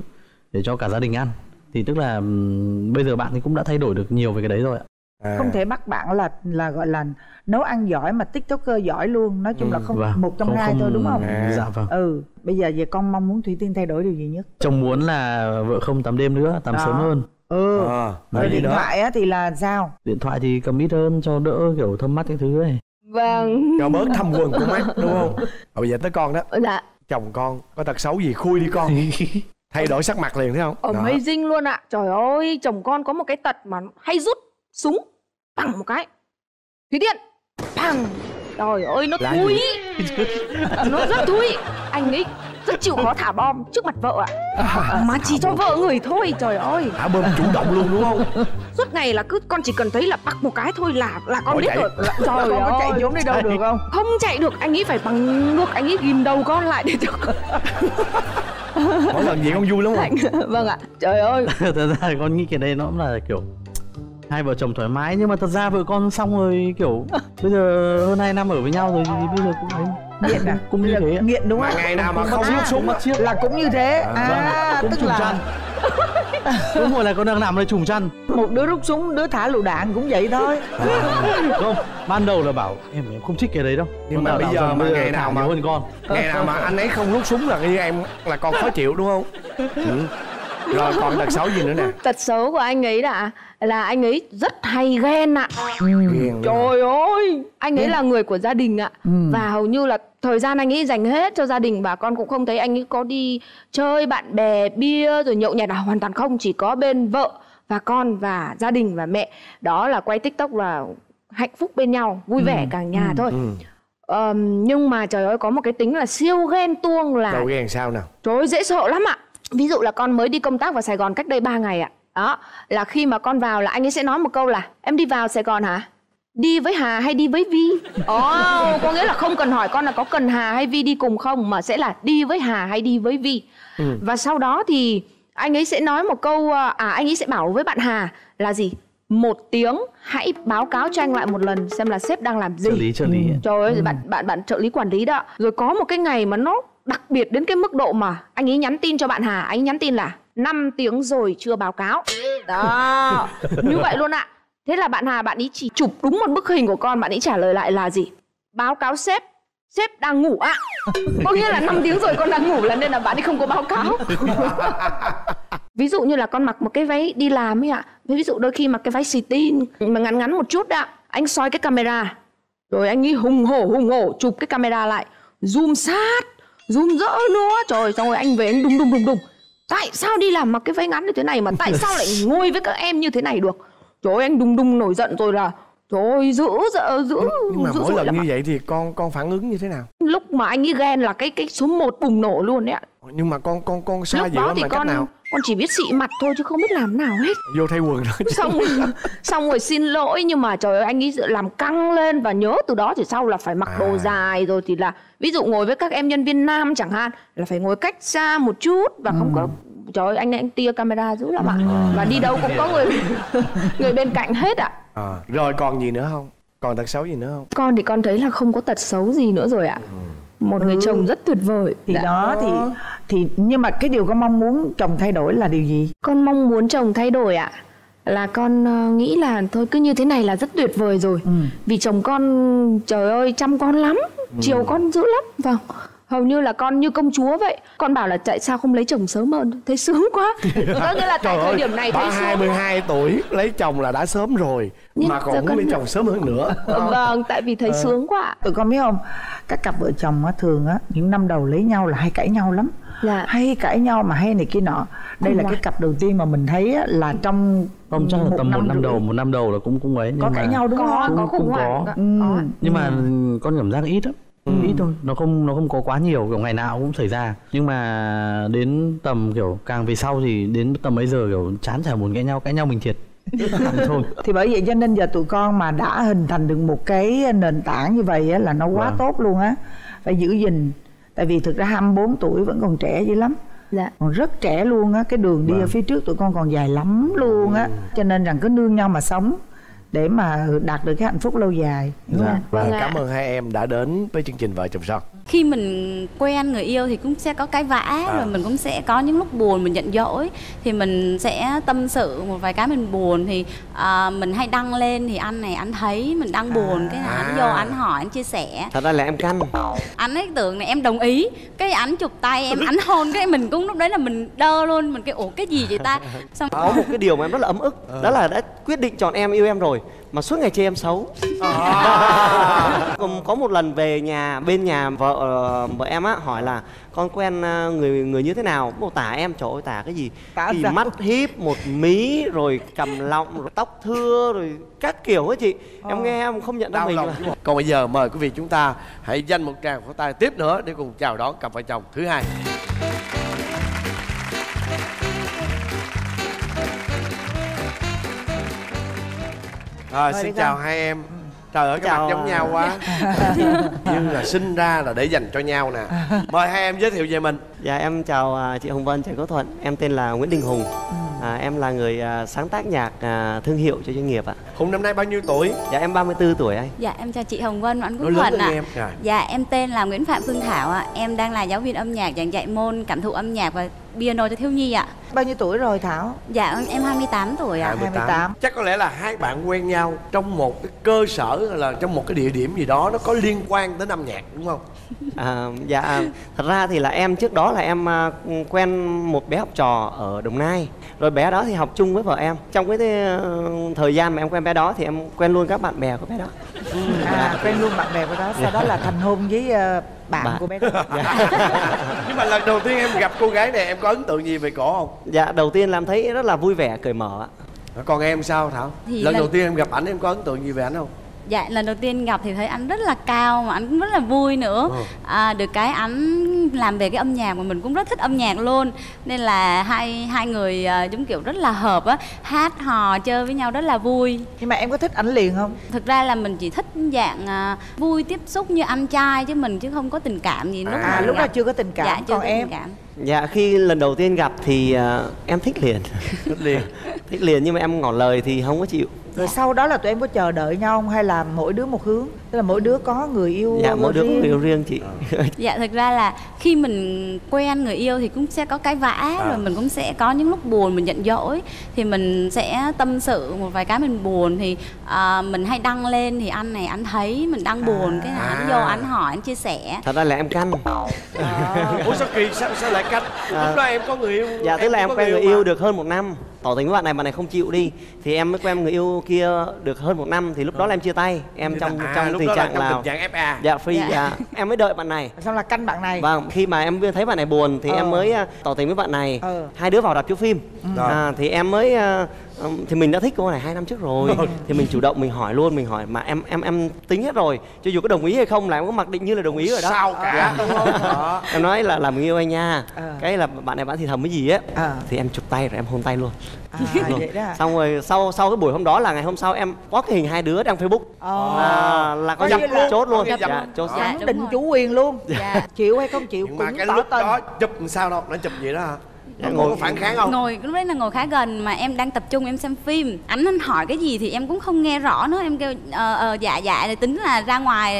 để cho cả gia đình ăn. Thì tức là ừm, bây giờ bạn thì cũng đã thay đổi được nhiều về cái đấy rồi ạ. À. không thể bắt bạn là là gọi là nấu ăn giỏi mà tiktoker giỏi luôn. Nói chung là không Vâng. một trong Không- hai không- thôi đúng không? À. dạ vâng. Ừ bây giờ về con mong muốn thủy tiên thay đổi điều gì nhất? Chồng muốn là vợ không tắm đêm nữa tắm Đó. sớm hơn. Ừ. À, điện nữa thoại á thì là sao? Điện thoại thì cầm ít hơn cho đỡ kiểu thâm mắt cái thứ ấy vâng. Cho bớt thâm quần của mắt đúng không? (laughs) Rồi bây giờ tới con đó. Dạ. Chồng con có tật xấu gì khui đi con. (laughs) Thay đổi sắc mặt liền thấy không? Đó. amazing luôn ạ. Trời ơi chồng con có một cái tật mà hay rút súng bằng một cái. Thủy tiên bằng. Trời ơi nó Là thui nó rất thui anh ấy rất chịu khó thả bom trước mặt vợ ạ mà chỉ cho vợ người thôi trời ơi. Thả bơm chủ động luôn đúng không? Suốt ngày là cứ con chỉ cần thấy là bắt một cái thôi là là con Bỏ biết chạy. rồi. Là, trời con có chạy ơi. trốn đi đâu được không? Không chạy được anh ấy phải bằng ngược anh ấy ghim đầu con lại để cho con. (laughs) Mỗi lần gì con vui lắm không? Vâng ạ. Trời ơi. (laughs) Thật ra con nghĩ cái đây nó cũng là kiểu hai vợ chồng thoải mái nhưng mà thật ra vợ con xong rồi kiểu bây giờ hơn 2 năm ở với nhau rồi thì bây giờ cũng thấy nghiện à? Cũng như thế nghiện đúng mà không? ngày nào mà không À, rút súng á là cũng như thế. À, cũng tức trùng là chăn. (laughs) Đúng rồi là con đang nằm đây trùng chăn. Một đứa rút súng đứa thả lựu đạn cũng vậy thôi. Không ban đầu là bảo em em không thích cái đấy đâu. Nhưng mà bây giờ mà ngày nào mà- hơn con. ngày nào mà anh ấy không rút súng là như em là con khó chịu đúng không? Ừ. rồi còn tật xấu gì nữa nè? Tật xấu của anh ấy là là anh ấy rất hay ghen ạ. Luôn. Trời ơi, anh ấy là người của gia đình ạ. Và hầu như là thời gian anh ấy dành hết cho gia đình Và con cũng không thấy anh ấy có đi chơi bạn bè, bia rồi nhậu nhẹt. Nào Hoàn toàn không, chỉ có bên vợ và con và gia đình và mẹ. Đó là quay tiktok là hạnh phúc bên nhau, vui vẻ cả nhà thôi. ừ. Ờm, Nhưng mà trời ơi, có một cái tính là siêu ghen tuông là Cậu ghen sao nào? Trời ơi dễ sợ lắm ạ Ví dụ là con mới đi công tác vào Sài Gòn cách đây 3 ngày ạ Đó là khi mà con vào là anh ấy sẽ nói một câu là Em đi vào Sài Gòn hả? Đi với Hà hay đi với Vi? Ồ, có nghĩa là không cần hỏi con là có cần Hà hay Vi đi cùng không Mà sẽ là đi với Hà hay đi với Vi Và sau đó thì anh ấy sẽ nói một câu À anh ấy sẽ bảo với bạn Hà là gì? Một tiếng hãy báo cáo cho anh lại một lần xem là sếp đang làm gì trợ lý trợ lý ạ. Trời ơi, bạn bạn bạn trợ lý quản lý đó. Rồi có một cái ngày mà nó đặc biệt đến cái mức độ mà anh ấy nhắn tin cho bạn Hà, anh ấy nhắn tin là 5 tiếng rồi chưa báo cáo. Đó, (laughs) như vậy luôn ạ. Thế là bạn Hà bạn ấy chỉ chụp đúng một bức hình của con, bạn ấy trả lời lại là gì? Báo cáo sếp. Sếp đang ngủ ạ. Có nghĩa là 5 tiếng rồi con đang ngủ là nên là bạn ấy không có báo cáo. (laughs) Ví dụ như là con mặc một cái váy đi làm ấy ạ. Ví dụ đôi khi mặc cái váy xì tin mà ngắn ngắn một chút ạ. Anh soi cái camera. Rồi anh ấy hùng hổ hùng hổ chụp cái camera lại. Zoom sát zoom rỡ nữa. Trời xong rồi anh về anh đùng đùng đùng đùng tại sao đi làm mặc cái váy ngắn như thế này mà tại sao lại (laughs) ngồi với các em như thế này được? Trời ơi anh đùng đùng nổi giận rồi là trời ơi dữ dữ dữ nhưng mà dữ mỗi lần như vậy thì con con phản ứng như thế nào? Lúc mà anh ấy ghen là cái cái số 1 bùng nổ luôn đấy ạ. Nhưng mà con con con xoa lúc dịu đó thì cách con nào? con chỉ biết xị mặt thôi chứ không biết làm nào hết. Vô thay quần đó xong (laughs) xong rồi xin lỗi nhưng mà trời ơi anh ấy làm căng lên và nhớ từ đó thì sau là phải mặc À. đồ dài rồi thì là ví dụ ngồi với các em nhân viên nam chẳng hạn là phải ngồi cách xa một chút và không có trời ơi anh này anh tia camera dữ lắm ạ. Và đi đâu cũng có người (laughs) người bên cạnh hết ạ. À, rồi còn gì nữa không? Còn tật xấu gì nữa không? Con thì con thấy là không có tật xấu gì nữa rồi ạ. Một người chồng rất tuyệt vời. Thì Dạ. đó thì thì nhưng mà cái điều con mong muốn chồng thay đổi là điều gì? Con mong muốn chồng thay đổi ạ là con ờ, nghĩ là thôi cứ như thế này là rất tuyệt vời rồi. Vì chồng con trời ơi chăm con lắm chiều con dữ lắm. Vâng hầu như là con như công chúa vậy. Con bảo là tại sao không lấy chồng sớm hơn? Thấy sướng quá. (laughs) Có nghĩa là tại thời điểm này thấy sướng. 22 tuổi lấy chồng là đã sớm rồi Nhưng mà còn muốn con- lấy chồng sớm hơn nữa. (laughs) Vâng tại vì thấy sướng quá. Tụi con biết không? Các cặp vợ chồng á thường á những năm đầu lấy nhau là hay cãi nhau lắm. Dạ. hay cãi nhau mà hay này kia nọ. Đây là Dạ. cái cặp đầu tiên mà mình thấy á, là trong không chắc là tầm một năm rưỡi. đầu một năm đầu là cũng cũng ấy nhưng có mà cãi nhau đúng có không? có Cũng- khủng cũng hoảng. có. Ừ. Nhưng mà con cảm giác ít lắm. Ít thôi. Nó không nó không có quá nhiều kiểu ngày nào cũng xảy ra. Nhưng mà đến tầm kiểu càng về sau thì đến tầm bây giờ kiểu chán chả muốn cãi nhau cãi nhau mình thiệt. (laughs) Thôi. Thì bởi vậy cho nên giờ tụi con mà đã hình thành được một cái nền tảng như vậy á, là nó quá Vâng. tốt luôn á. Phải giữ gìn. Tại vì thực ra 24 tuổi vẫn còn trẻ dữ lắm dạ. Còn rất trẻ luôn á cái đường đi ở phía trước tụi con còn dài lắm luôn á. Cho nên rằng cứ nương nhau mà sống để mà đạt được cái hạnh phúc lâu dài hiểu không? và Vâng ạ. cảm ơn hai em đã đến với chương trình vợ chồng son. Khi mình quen người yêu thì cũng sẽ có cái vã rồi mình cũng sẽ có những lúc buồn mình giận dỗi thì mình sẽ tâm sự một vài cái mình buồn thì à, mình hay đăng lên thì anh này anh thấy mình đang buồn cái là anh vô anh hỏi anh chia sẻ. Thật ra là em canh. Anh ấy tưởng là em đồng ý cái anh chụp tay em anh hôn cái mình cũng lúc đấy là mình đơ luôn mình cái ủa cái gì vậy ta? (laughs) Xong có một cái điều mà em rất là ấm ức đó là đã quyết định chọn em yêu em rồi mà suốt ngày chê em xấu. (laughs) Còn có một lần về nhà bên nhà vợ ờ, vợ em á hỏi là con quen ờ, người người như thế nào? Một tả em. Trời ơi tả cái gì? Tả thì mắt híp một mí rồi cầm lọng rồi tóc thưa rồi các kiểu ấy chị. Em nghe em không nhận ra đau mình lòng còn bây giờ mời quý vị chúng ta hãy dành một tràng pháo tay tiếp nữa để cùng chào đón cặp vợ chồng thứ hai Rồi, xin chào con. hai em. Trời ơi, cái Chào. mặt giống nhau quá. (laughs) Nhưng là sinh ra là để dành cho nhau nè. Mời hai em giới thiệu về mình. Dạ em chào à, chị Hồng Vân, chị Quốc Thuận. Em tên là Nguyễn Đình Hùng. À, Em là người à, sáng tác nhạc à, thương hiệu cho doanh nghiệp ạ. Hùng năm nay bao nhiêu tuổi? Dạ em 34 tuổi anh. Dạ em chào chị Hồng Vân và anh Quốc Thuận ạ. em. Rồi. dạ em tên là Nguyễn Phạm Phương Thảo ạ. Em đang là giáo viên âm nhạc giảng dạy môn cảm thụ âm nhạc và piano cho thiếu nhi ạ. Bao nhiêu tuổi rồi thảo? Dạ em 28 tuổi ạ. 28. Chắc có lẽ là hai bạn quen nhau trong một cái cơ sở hay là trong một cái địa điểm gì đó nó có liên quan đến âm nhạc đúng không? à, Dạ thật ra thì là em trước đó là em à, quen một bé học trò ở Đồng Nai. Rồi bé đó thì học chung với vợ em. Trong cái ờ, thời gian mà em quen bé đó thì em quen luôn các bạn bè của bé đó à quen luôn bạn bè của đó sau đó là thành hôn với ờ, bạn Bạn. của bé đó (laughs) Nhưng mà lần đầu tiên em gặp cô gái này em có ấn tượng gì về cổ không? Dạ đầu tiên là em thấy rất là vui vẻ, cởi mở ạ Còn em sao Thảo? Thì lần lần- đầu tiên em gặp ảnh em có ấn tượng gì về ảnh không? Dạ lần đầu tiên gặp thì thấy anh rất là cao mà anh cũng rất là vui nữa. Ừ. à, Được cái anh làm về cái âm nhạc mà mình cũng rất thích âm nhạc luôn. Nên là hai hai người à, giống kiểu rất là hợp á Hát hò chơi với nhau rất là vui. Nhưng mà em có thích ảnh liền không? Thực ra là mình chỉ thích dạng à, vui tiếp xúc như anh trai chứ mình chứ không có tình cảm gì lúc à lúc đó gặp. chưa có tình cảm dạ, chưa còn có em? tình cảm. Dạ khi lần đầu tiên gặp thì à, em thích liền. Thích liền. (laughs) Thích liền nhưng mà em ngỏ lời thì không có chịu rồi sau đó là tụi em có chờ đợi nhau không? Hay là mỗi đứa một hướng? Tức là mỗi đứa có người yêu dạ mỗi đứa có người yêu riêng. chị. (laughs) Dạ thực ra là khi mình quen người yêu thì cũng sẽ có cái vã rồi mình cũng sẽ có những lúc buồn mình giận dỗi. Thì mình sẽ tâm sự một vài cái mình buồn thì à, mình hay đăng lên thì anh này anh thấy mình đang buồn cái là anh vô anh hỏi anh chia sẻ. Thật ra là em canh. Ủa sao kỳ sao, sao lại cách lúc đó em có người yêu dạ tức là em quen người mà. yêu được hơn một năm. Tỏ tình với bạn này bạn này không chịu đi. Thì em mới quen người yêu kia được hơn một năm thì lúc đó là em chia tay em trong à, trong lúc tình đó là trạng trong tình trạng FA dạ free Dạ. dạ. em mới đợi bạn này xong là canh bạn này Vâng, khi mà em thấy bạn này buồn thì Ờ. em mới à, tỏ tình với bạn này. Ờ. Hai đứa vào đạp chiếu phim. Rồi. À, thì em mới à, thì mình đã thích cô này hai năm trước rồi. thì mình chủ động mình hỏi luôn, mình hỏi mà em em em tính hết rồi. Cho dù có đồng ý hay không là em có mặc định như là đồng ý rồi đó. sao cả đúng không đó (laughs) Em nói là làm người yêu anh nha. Ờ. Cái là bạn này bạn thì thầm cái gì á. Ờ. Thì em chụp tay rồi em hôn tay luôn. à, (laughs) vậy đó à? Xong rồi sau sau cái buổi hôm đó là ngày hôm sau em có cái hình hai đứa đăng Facebook. Ờ. À, là có như là- chốt luôn. Dạ, chốt Dạ, đúng định rồi. chủ quyền luôn Dạ. (laughs) chịu hay không chịu nhưng cũng mà cái tỏ lúc tình đó chụp làm sao đâu nó chụp vậy đó hả Dạ, Nó ngồi- có phản kháng không? Ngồi lúc đấy là ngồi khá gần mà em đang tập trung em xem phim. Ảnh anh hỏi cái gì thì em cũng không nghe rõ nữa. Em kêu ờ ờ dạ dạ thì tính là ra ngoài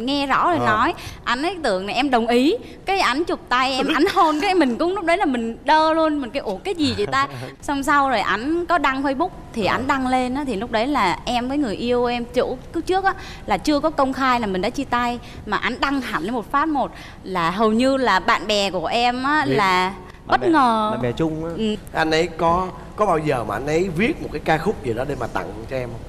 nghe rõ rồi Ờ. nói. Anh ấy tưởng là em đồng ý. Cái ảnh chụp tay em ảnh hôn cái mình cũng lúc đấy là mình đơ luôn. Mình kêu ủa cái gì vậy ta? (laughs) Xong sau rồi ảnh có đăng facebook thì ảnh đăng lên á thì lúc đấy là em với người yêu em chủ cứ trước á là chưa có công khai là mình đã chia tay. Mà ảnh đăng hẳn lên một phát một là hầu như là bạn bè của em á là bất bè- ngờ Bạn bè chung á. Ừ. anh ấy có có bao giờ mà anh ấy viết một cái ca khúc gì đó để mà tặng cho em không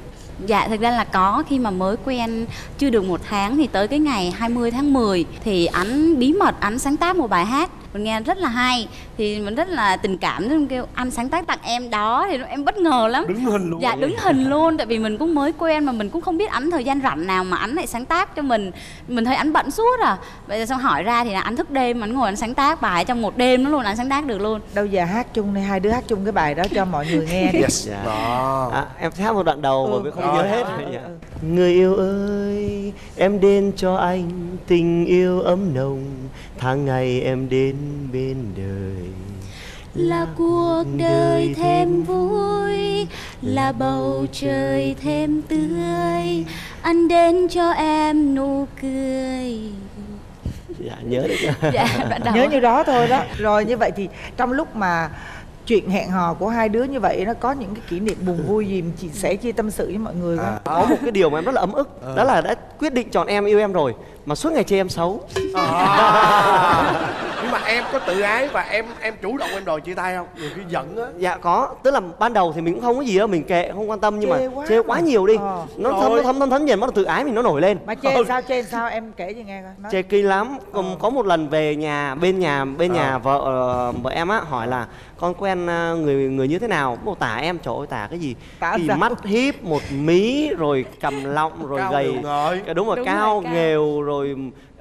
Dạ thực ra là có khi mà mới quen chưa được một tháng thì tới cái ngày 20 tháng 10 thì ảnh bí mật ảnh sáng tác một bài hát mình nghe rất là hay. Thì mình rất là tình cảm nên kêu anh sáng tác tặng em đó. Thì em bất ngờ lắm. Đứng hình luôn dạ đứng hình luôn. Tại vì mình cũng mới quen mà mình cũng không biết ảnh thời gian rảnh nào mà ảnh lại sáng tác cho mình. Mình thấy ảnh bận suốt à. Vậy là xong hỏi ra thì là ảnh thức đêm ảnh ngồi ảnh sáng tác bài trong một đêm nó luôn ảnh sáng tác được luôn. Đâu giờ hát chung đi hai đứa hát chung cái bài đó cho mọi người nghe đi. Yes. Dạ. đó. À, em hát một đoạn đầu Ừ. mà không nhớ hết. dạ. người yêu ơi em đến cho anh tình yêu ấm nồng tháng ngày em đến bên đời. Là cuộc đời thêm vui là bầu trời thêm tươi anh đến cho em nụ cười. Dạ nhớ đấy (laughs) dạ nhớ như đó thôi đó. Rồi như vậy thì trong lúc mà chuyện hẹn hò của hai đứa như vậy nó có những cái kỷ niệm buồn vui gì chị sẽ chia tâm sự với mọi người không? Có một cái điều mà em rất là ấm ức. Đó là đã quyết định chọn em yêu em rồi mà suốt ngày chê em xấu À. (laughs) nhưng mà em có tự ái và em em chủ động em đòi chia tay không nhiều khi giận á dạ có tức là ban đầu thì mình cũng không có gì đâu mình kệ không quan tâm nhưng Chê mà quá chê mà. quá nhiều đi Ờ. nó Rồi. thấm nó thấm thấm thấm dần bắt đầu tự ái mình nó nổi lên mà chê sao chê sao em kể cho nghe coi Nói. chê kinh lắm còn có một lần về nhà bên nhà bên nhà Ờ. vợ vợ em á hỏi là con quen người người như thế nào một tả em trời ơi tả cái gì Tả gì sao? mắt híp một mí rồi cầm lọng (laughs) rồi Cao gầy đúng rồi Đúng cao rồi, cao. nghèo rồi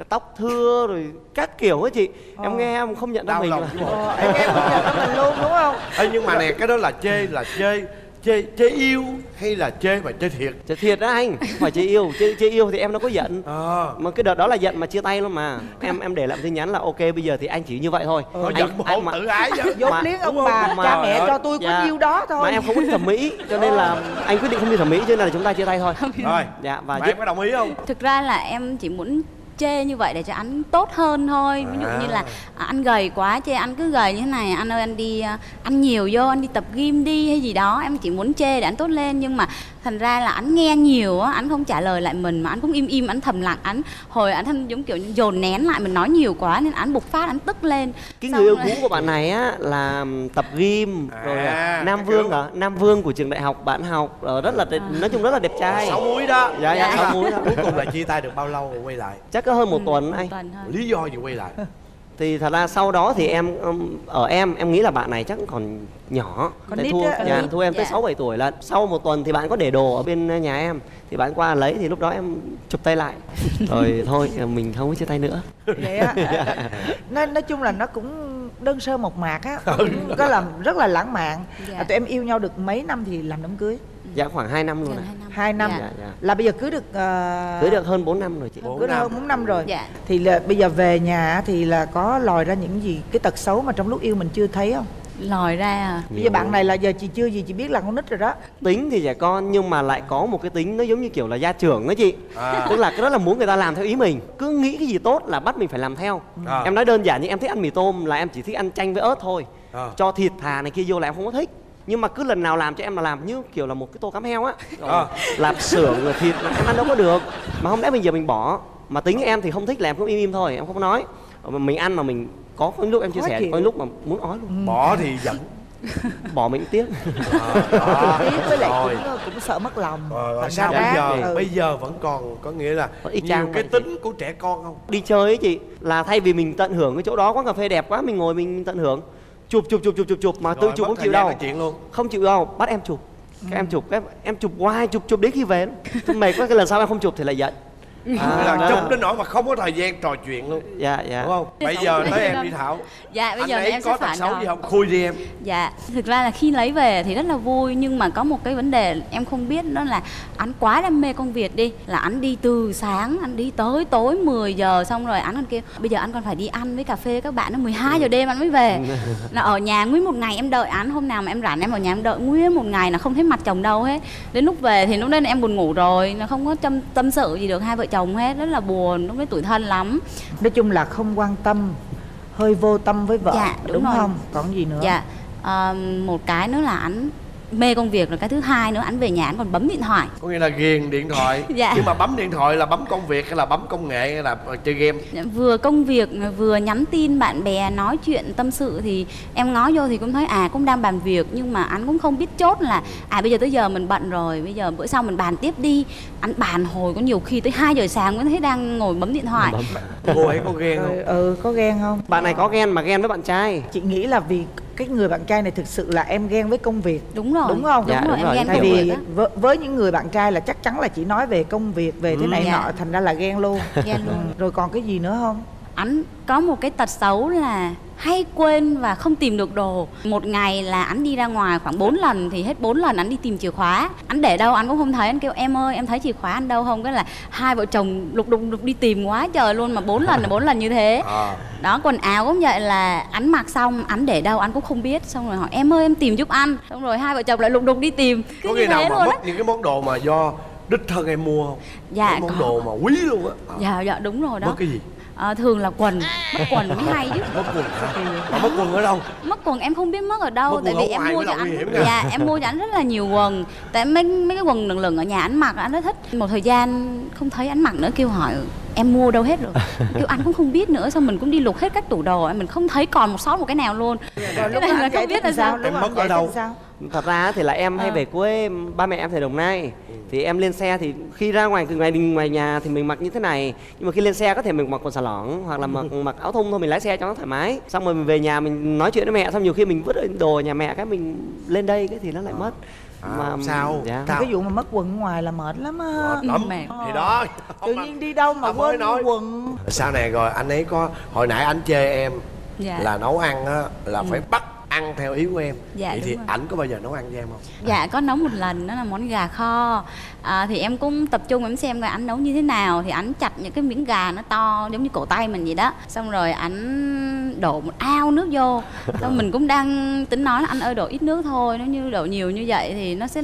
tóc thưa rồi các kiểu ấy chị. Ờ. em nghe em không nhận ra đau mình lòng là ờ, em em cũng nhận ra mình luôn đúng không? Ê, nhưng mà nè cái đó là chê là chê chê chê yêu hay là chê mà chê thiệt? Trời, thiệt đó anh không phải chê yêu. Chê, chê yêu thì em nó có giận. Ờ. Mà cái đợt đó là giận mà chia tay luôn mà. Em em để lại tin nhắn là ok bây giờ thì anh chỉ như vậy thôi. Nó anh, giận bộ anh mà- tự ái (laughs) Mà- liếng ông bà không? cha Mà- mẹ cho ơi. tôi có Dạ. nhiêu đó thôi. mà em không có thẩm mỹ cho nên là anh quyết định không đi thẩm mỹ cho nên là chúng ta chia tay thôi. Rồi dạ và mà giúp em có đồng ý không? Thực ra là em chỉ muốn chê như vậy để cho anh tốt hơn thôi. Ví dụ như là à, anh gầy quá chê anh cứ gầy như thế này anh ơi anh đi à, ăn nhiều vô anh đi tập gym đi hay gì đó em chỉ muốn chê để anh tốt lên. Nhưng mà thành ra là anh nghe nhiều á anh không trả lời lại mình mà anh cũng im im anh thầm lặng anh hồi anh thân giống kiểu như dồn nén lại mình nói nhiều quá nên anh bộc phát anh tức lên. Cái Xong người yêu rồi- cũ của bạn này á là tập gym rồi À, à, cái nam vương à nam vương của trường đại học bạn học ờ, rất là đẹp, nói chung rất là đẹp trai. Sáu muối đó. Dạ dạ Dạ. sáu múi đó. Cuối cùng là chia tay được bao lâu rồi quay lại? Chắc có hơn một tuần anh. tuần thôi. Lý do gì quay lại thì thật ra sau đó thì em ở em em nghĩ là bạn này chắc còn nhỏ. Còn tại nít thua á, dạ, ừ. thua em tới Dạ. sáu bảy tuổi lần sau một tuần thì bạn có để đồ ở bên nhà em. Thì bạn qua lấy thì lúc đó em chụp tay lại. (laughs) Rồi thôi mình không có chia tay nữa. Vậy á. (laughs) Nói, nói chung là nó cũng đơn sơ một mạc á. Cũng có làm rất là lãng mạn. Dạ. à, tụi em yêu nhau được mấy năm thì làm đám cưới dạ khoảng 2 năm luôn này hai năm. hai năm Dạ. dạ, dạ. là bây giờ cưới được uh, cưới được hơn 4 năm rồi chị Bốn cưới được năm. hơn bốn năm rồi Dạ. thì là bây giờ về nhà á thì là có lòi ra những gì cái tật xấu mà trong lúc yêu mình chưa thấy không lòi ra à bây giờ bạn này là giờ chị chưa gì chị biết là con nít rồi đó tính thì trẻ con nhưng mà lại có một cái tính nó giống như kiểu là gia trưởng ấy chị À. tức là cái đó là muốn người ta làm theo ý mình cứ nghĩ cái gì tốt là bắt mình phải làm theo À. em nói đơn giản như em thích ăn mì tôm là em chỉ thích ăn chanh với ớt thôi À. cho thịt thà này kia vô là em không có thích nhưng mà cứ lần nào làm cho em là làm như kiểu là một cái tô cám heo á Rồi À. lạp xưởng rồi thịt là em ăn đâu có được mà không lẽ bây giờ mình bỏ mà tính em thì không thích là em cũng im im thôi em không nói mà mình ăn mà mình có những lúc em chia Khó sẻ chịu. có những lúc mà muốn ói luôn bỏ thì giận bỏ mình tiếc đó. Tiếc với lại Rồi. cũng cũng sợ mất lòng Rồi, rồi Thành sao ra bây giờ ừ. bây giờ vẫn còn có nghĩa là y nhiều cái vậy chị. tính của trẻ con không đi chơi ấy chị là thay vì mình tận hưởng cái chỗ đó quán cà phê đẹp quá mình ngồi mình tận hưởng chụp chụp chụp chụp chụp chụp. Mà tự chụp không chịu đâu. chuyện luôn. Không chịu đâu bắt em chụp. Các em chụp các em chụp hoài chụp chụp đến khi về. Mệt quá cái lần sau em không chụp thì lại giận à, là chụp đến nỗi mà không có thời gian trò chuyện luôn. Dạ dạ. Đúng không? Bây giờ tới em đi thảo. Dạ bây anh giờ ấy em có sẽ tật xấu gì không? Khui đi em. Dạ, thực ra là khi lấy về thì rất là vui nhưng mà có một cái vấn đề em không biết đó là anh quá đam mê công việc đi là anh đi từ sáng anh đi tới tối 10 giờ xong rồi anh còn kêu bây giờ anh còn phải đi ăn với cà phê các bạn nó 12 giờ đêm anh mới về. (laughs) Là ở nhà nguyên một ngày em đợi anh hôm nào mà em rảnh em ở nhà em đợi nguyên một ngày là không thấy mặt chồng đâu hết. Đến lúc về thì lúc đấy là em buồn ngủ rồi là không có tâm tâm sự gì được hai vợ chồng hết rất là buồn lúc đấy tủi thân lắm. Nói chung là không quan tâm hơi vô tâm với vợ Dạ, đúng đúng, rồi. không? Còn gì nữa? Dạ, ờ, một cái nữa là anh mê công việc. Rồi cái thứ hai nữa anh về nhà anh còn bấm điện thoại. Có nghĩa là ghiền điện thoại. (laughs) Dạ. nhưng mà bấm điện thoại là bấm công việc hay là bấm công nghệ hay là chơi game? Vừa công việc vừa nhắn tin bạn bè nói chuyện tâm sự thì em ngó vô thì cũng thấy à cũng đang bàn việc. Nhưng mà anh cũng không biết chốt là à bây giờ tới giờ mình bận rồi bây giờ bữa sau mình bàn tiếp đi. Anh bàn hồi có nhiều khi tới 2 giờ sáng mới thấy đang ngồi bấm điện thoại. Cô ấy có ghen ừ, không? ừ có ghen không? Bạn này có ghen mà ghen với bạn trai. Chị nghĩ là vì cái người bạn trai này thực sự là em ghen với công việc. Đúng rồi. Đúng không? Dạ, đúng rồi đúng rồi, em ghen tại công vì với, với những người bạn trai là chắc chắn là chỉ nói về công việc về thế này Dạ. nọ thành ra là ghen luôn. Ghen luôn. Ừ, rồi còn cái gì nữa không? Anh có một cái tật xấu là hay quên và không tìm được đồ. Một ngày là anh đi ra ngoài khoảng 4 lần thì hết 4 lần anh đi tìm chìa khóa. Anh để đâu anh cũng không thấy anh kêu em ơi em thấy chìa khóa anh đâu? Không cái là hai vợ chồng lục đục đục đi tìm quá trời luôn mà bốn lần là bốn lần như thế. (laughs) À, đó quần áo cũng vậy là anh mặc xong anh để đâu anh cũng không biết. Xong rồi hỏi em ơi em tìm giúp anh. Xong rồi hai vợ chồng lại lục đục đi tìm. Cứ có khi nào mà mất những cái món đồ mà do đích thân em mua không Dạ, Cái món có. đồ mà quý luôn á. À, dạ dạ đúng rồi đó. mất cái gì Ờ, thường là quần. Mất (laughs) quần mới hay chứ. Mất quần hả? Mà mất quần ở đâu? Mất quần em không biết mất ở đâu Mất tại vì em mua cho anh dạ em mua cho anh rất là nhiều quần. Tại mấy mấy cái quần lửng lửng ở nhà anh mặc anh rất thích. Một thời gian không thấy anh mặc nữa kêu hỏi em mua đâu hết rồi? (laughs) Kêu anh cũng không biết nữa xong mình cũng đi lục hết các tủ đồ mình không thấy còn một sót một cái nào luôn. Rồi lúc Cái này đó là không biết là sao? lúc Em mất ở đâu? Thật ra thì là em hay Ờ. về quê ba mẹ em thì đồng nai. Thì em lên xe thì khi ra ngoài ngoài ngoài nhà thì mình mặc như thế này. Nhưng mà khi lên xe có thể mình mặc quần xà lỏng hoặc là mặc (laughs) mặc áo thun thôi mình lái xe cho nó thoải mái. Xong rồi mình về nhà mình nói chuyện với mẹ xong nhiều khi mình vứt đồ ở nhà mẹ cái mình lên đây cái thì nó lại mất. À, không sao. dạ. sao cái vụ mà mất quần ở ngoài là mệt lắm á. Mệt lắm. Mệt. thì đó tự nhiên đi đâu mà quên nói. quần. Sau này rồi anh ấy có hồi nãy anh chê em dạ. là nấu ăn á là phải bắt ăn theo ý của em. Dạ, vậy thì rồi. ảnh có bao giờ nấu ăn cho em không? Dạ có nấu một lần đó là món gà kho. À, Thì em cũng tập trung em xem là anh nấu như thế nào. Thì anh chặt những cái miếng gà nó to giống như cổ tay mình vậy đó. Xong rồi anh đổ một ao nước vô. Xong mình cũng đang tính nói là anh ơi đổ ít nước thôi Nếu như đổ nhiều như vậy thì nó sẽ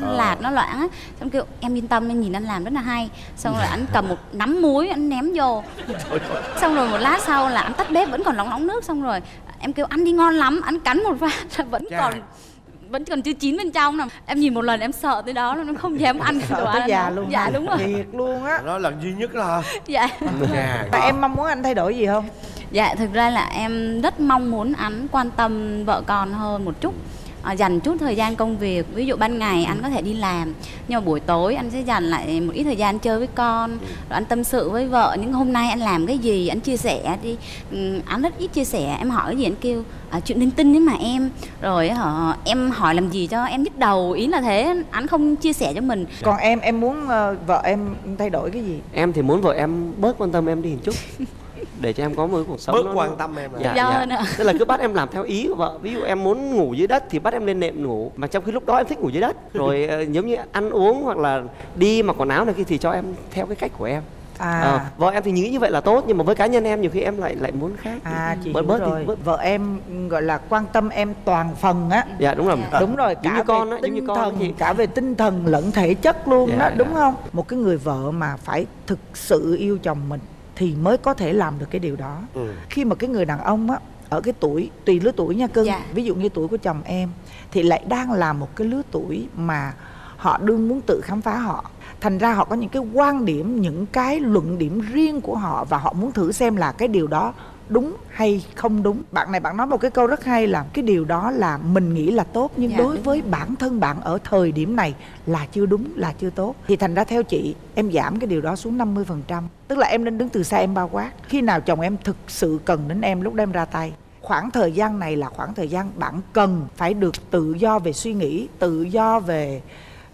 lạt nó loãng á. Xong kêu em yên tâm em nhìn anh làm rất là hay. Xong rồi anh cầm một nắm muối anh ném vô. (laughs) Xong rồi một lát sau là anh tắt bếp vẫn còn nóng nóng nước. Xong rồi em kêu ăn đi ngon lắm anh cắn một phát là vẫn Chà. còn vẫn còn chưa chín bên trong nè em nhìn một lần em sợ tới đó là nó không dám ăn cái đồ sợ ăn tới già đó. luôn dạ đúng rồi. Thiệt luôn á. Đó là duy nhất hả? Dạ. Chà, Và em mong muốn anh thay đổi gì không? Dạ thực ra là em rất mong muốn anh quan tâm vợ con hơn một chút à, dành chút thời gian công việc ví dụ ban ngày anh có thể đi làm nhưng mà buổi tối anh sẽ dành lại một ít thời gian chơi với con rồi anh tâm sự với vợ những hôm nay anh làm cái gì anh chia sẻ đi. Ừ, anh rất ít chia sẻ em hỏi cái gì anh kêu à, chuyện linh tinh ấy mà em. Rồi họ em hỏi làm gì cho em nhức đầu ý là thế anh không chia sẻ cho mình. Còn em em muốn ờ, vợ em thay đổi cái gì? Em thì muốn vợ em bớt quan tâm em đi một chút (laughs) để cho em có một cuộc sống bớt nó- quan tâm em là dạ, dạ. hơn ạ. tức là cứ bắt em làm theo ý của vợ. Ví dụ em muốn ngủ dưới đất thì bắt em lên nệm ngủ. Mà trong khi lúc đó em thích ngủ dưới đất. (laughs) Rồi ờ, giống như ăn uống hoặc là đi mặc quần áo này kia thì cho em theo cái cách của em. À. Ờ, vợ em thì nghĩ như vậy là tốt nhưng mà với cá nhân em nhiều khi em lại lại muốn khác. À chị bớt bớt rồi. thì bớt. Vợ em gọi là quan tâm em toàn phần á. Dạ đúng rồi. Đúng rồi giống cả như con về á giống như tinh con thần chị. cả về tinh thần lẫn thể chất luôn Dạ, đó dạ. đúng không? Một cái người vợ mà phải thực sự yêu chồng mình thì mới có thể làm được cái điều đó Ừ. khi mà cái người đàn ông á ở cái tuổi tùy lứa tuổi nha cưng Dạ. ví dụ như tuổi của chồng em thì lại đang là một cái lứa tuổi mà họ đương muốn tự khám phá họ thành ra họ có những cái quan điểm những cái luận điểm riêng của họ và họ muốn thử xem là cái điều đó đúng hay không đúng? Bạn này bạn nói một cái câu rất hay là cái điều đó là mình nghĩ là tốt nhưng Dạ, đối với bản thân bạn ở thời điểm này là chưa đúng là chưa tốt. Thì thành ra theo chị em giảm cái điều đó xuống 50% tức là em nên đứng từ xa em bao quát. Khi nào chồng em thực sự cần đến em lúc đó em ra tay. Khoảng thời gian này là khoảng thời gian bạn cần phải được tự do về suy nghĩ tự do về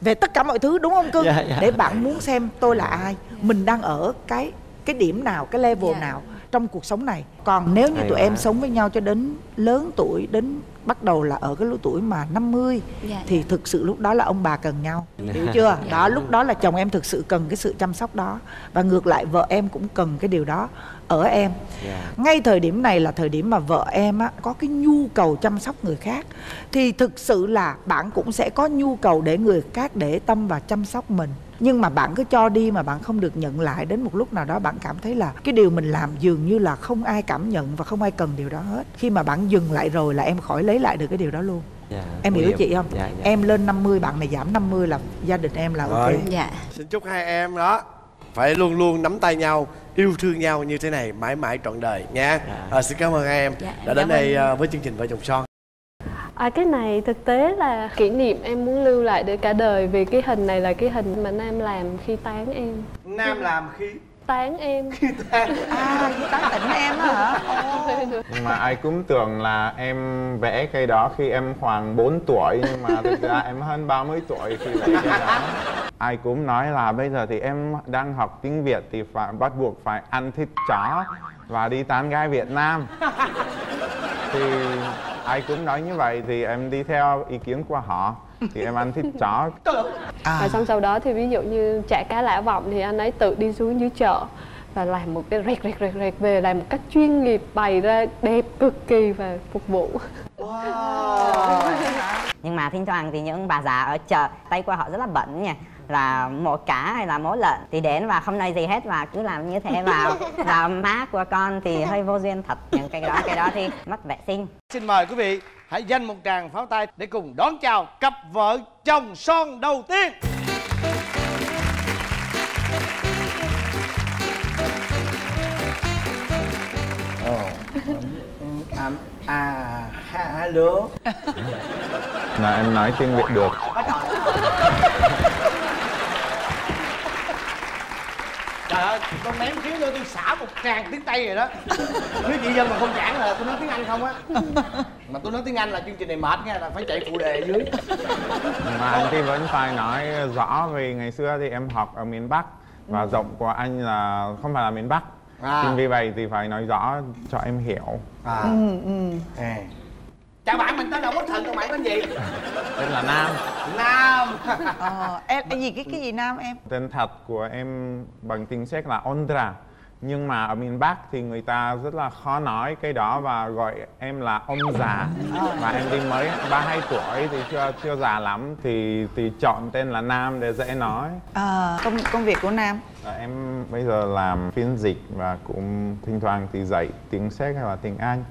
về tất cả mọi thứ đúng không cưng? Dạ, dạ. để bạn muốn xem tôi là ai mình đang ở cái cái điểm nào cái level Dạ. nào trong cuộc sống này. Còn nếu như Hay tụi quá. em sống với nhau cho đến lớn tuổi đến bắt đầu là ở cái lứa tuổi mà 50 Dạ, thì thực sự lúc đó là ông bà cần nhau. Hiểu chưa? Đó lúc đó là chồng em thực sự cần cái sự chăm sóc đó. Và ngược lại vợ em cũng cần cái điều đó ở em. Dạ. ngay thời điểm này là thời điểm mà vợ em á, có cái nhu cầu chăm sóc người khác. Thì thực sự là bạn cũng sẽ có nhu cầu để người khác để tâm và chăm sóc mình nhưng mà bạn cứ cho đi mà bạn không được nhận lại đến một lúc nào đó bạn cảm thấy là cái điều mình làm dường như là không ai cảm nhận và không ai cần điều đó hết. Khi mà bạn dừng lại rồi là em khỏi lấy lại được cái điều đó luôn. Dạ, em hiểu chị không? Dạ, dạ. em lên 50 bạn này giảm 50 là gia đình em là ok. Rồi. dạ. Xin chúc hai em đó phải luôn luôn nắm tay nhau yêu thương nhau như thế này mãi mãi trọn đời nha. À, xin cảm ơn hai em Dạ, đã đến đây ơn. à, với chương trình vợ chồng son À, cái này thực tế là kỷ niệm em muốn lưu lại để cả đời vì cái hình này là cái hình mà Nam làm khi tán em. Nam làm khi? Tán em. À như tán tỉnh em á hả? Nhưng mà ai cũng tưởng là em vẽ cái đó khi em khoảng 4 tuổi nhưng mà thực ra em hơn 30 tuổi khi vẽ cái đó. Ai cũng nói là bây giờ thì em đang học tiếng Việt thì phải bắt buộc phải ăn thịt chó và đi tán gái Việt Nam. Thì ai cũng nói như vậy thì em đi theo ý kiến của họ thì em ăn thịt chó. Và xong sau đó thì ví dụ như chả cá lã vọng thì anh ấy tự đi xuống dưới chợ và làm một cái rẹt rẹt rẹt rẹt về làm một cách chuyên nghiệp bày ra đẹp cực kỳ và phục vụ. Nhưng mà thỉnh thoảng thì những bà già ở chợ tay của họ rất là bẩn nha là mổ cá hay là mổ lợn thì đến và không nói gì hết và cứ làm như thế vào và (laughs) má của con thì hơi vô duyên thật những cái đó cái đó thì (laughs) mất vệ sinh. Xin mời quý vị hãy dành một tràng pháo tay để cùng đón chào cặp vợ chồng son đầu tiên. À, à hello. Là em nói tiếng Việt được (laughs) trời ơi con ném xíu nữa tôi xả một tràng tiếng tây rồi đó. Nếu chị dân mà không cản là tôi nói tiếng anh không á. Mà tôi nói tiếng anh là chương trình này mệt nha là phải chạy phụ đề dưới. Mà anh thì vẫn phải nói rõ vì ngày xưa thì em học ở miền Bắc và giọng của anh là không phải là miền Bắc. À. Vì vậy thì phải nói rõ cho em hiểu. À. Ừ ừ. À. chào bạn mình tên là quốc thần còn bạn tên gì? Tên là Nam. Nam. Ờ, em cái gì cái cái gì nam em? Tên thật của em bằng tiếng Séc là Ondra. Nhưng mà ở miền Bắc thì người ta rất là khó nói cái đó và gọi em là ông già. Và em đi mới 32 tuổi thì chưa chưa già lắm thì thì chọn tên là Nam để dễ nói. À, công công việc của nam? Và em bây giờ làm phiên dịch và cũng thỉnh thoảng thì dạy tiếng Séc hay là tiếng Anh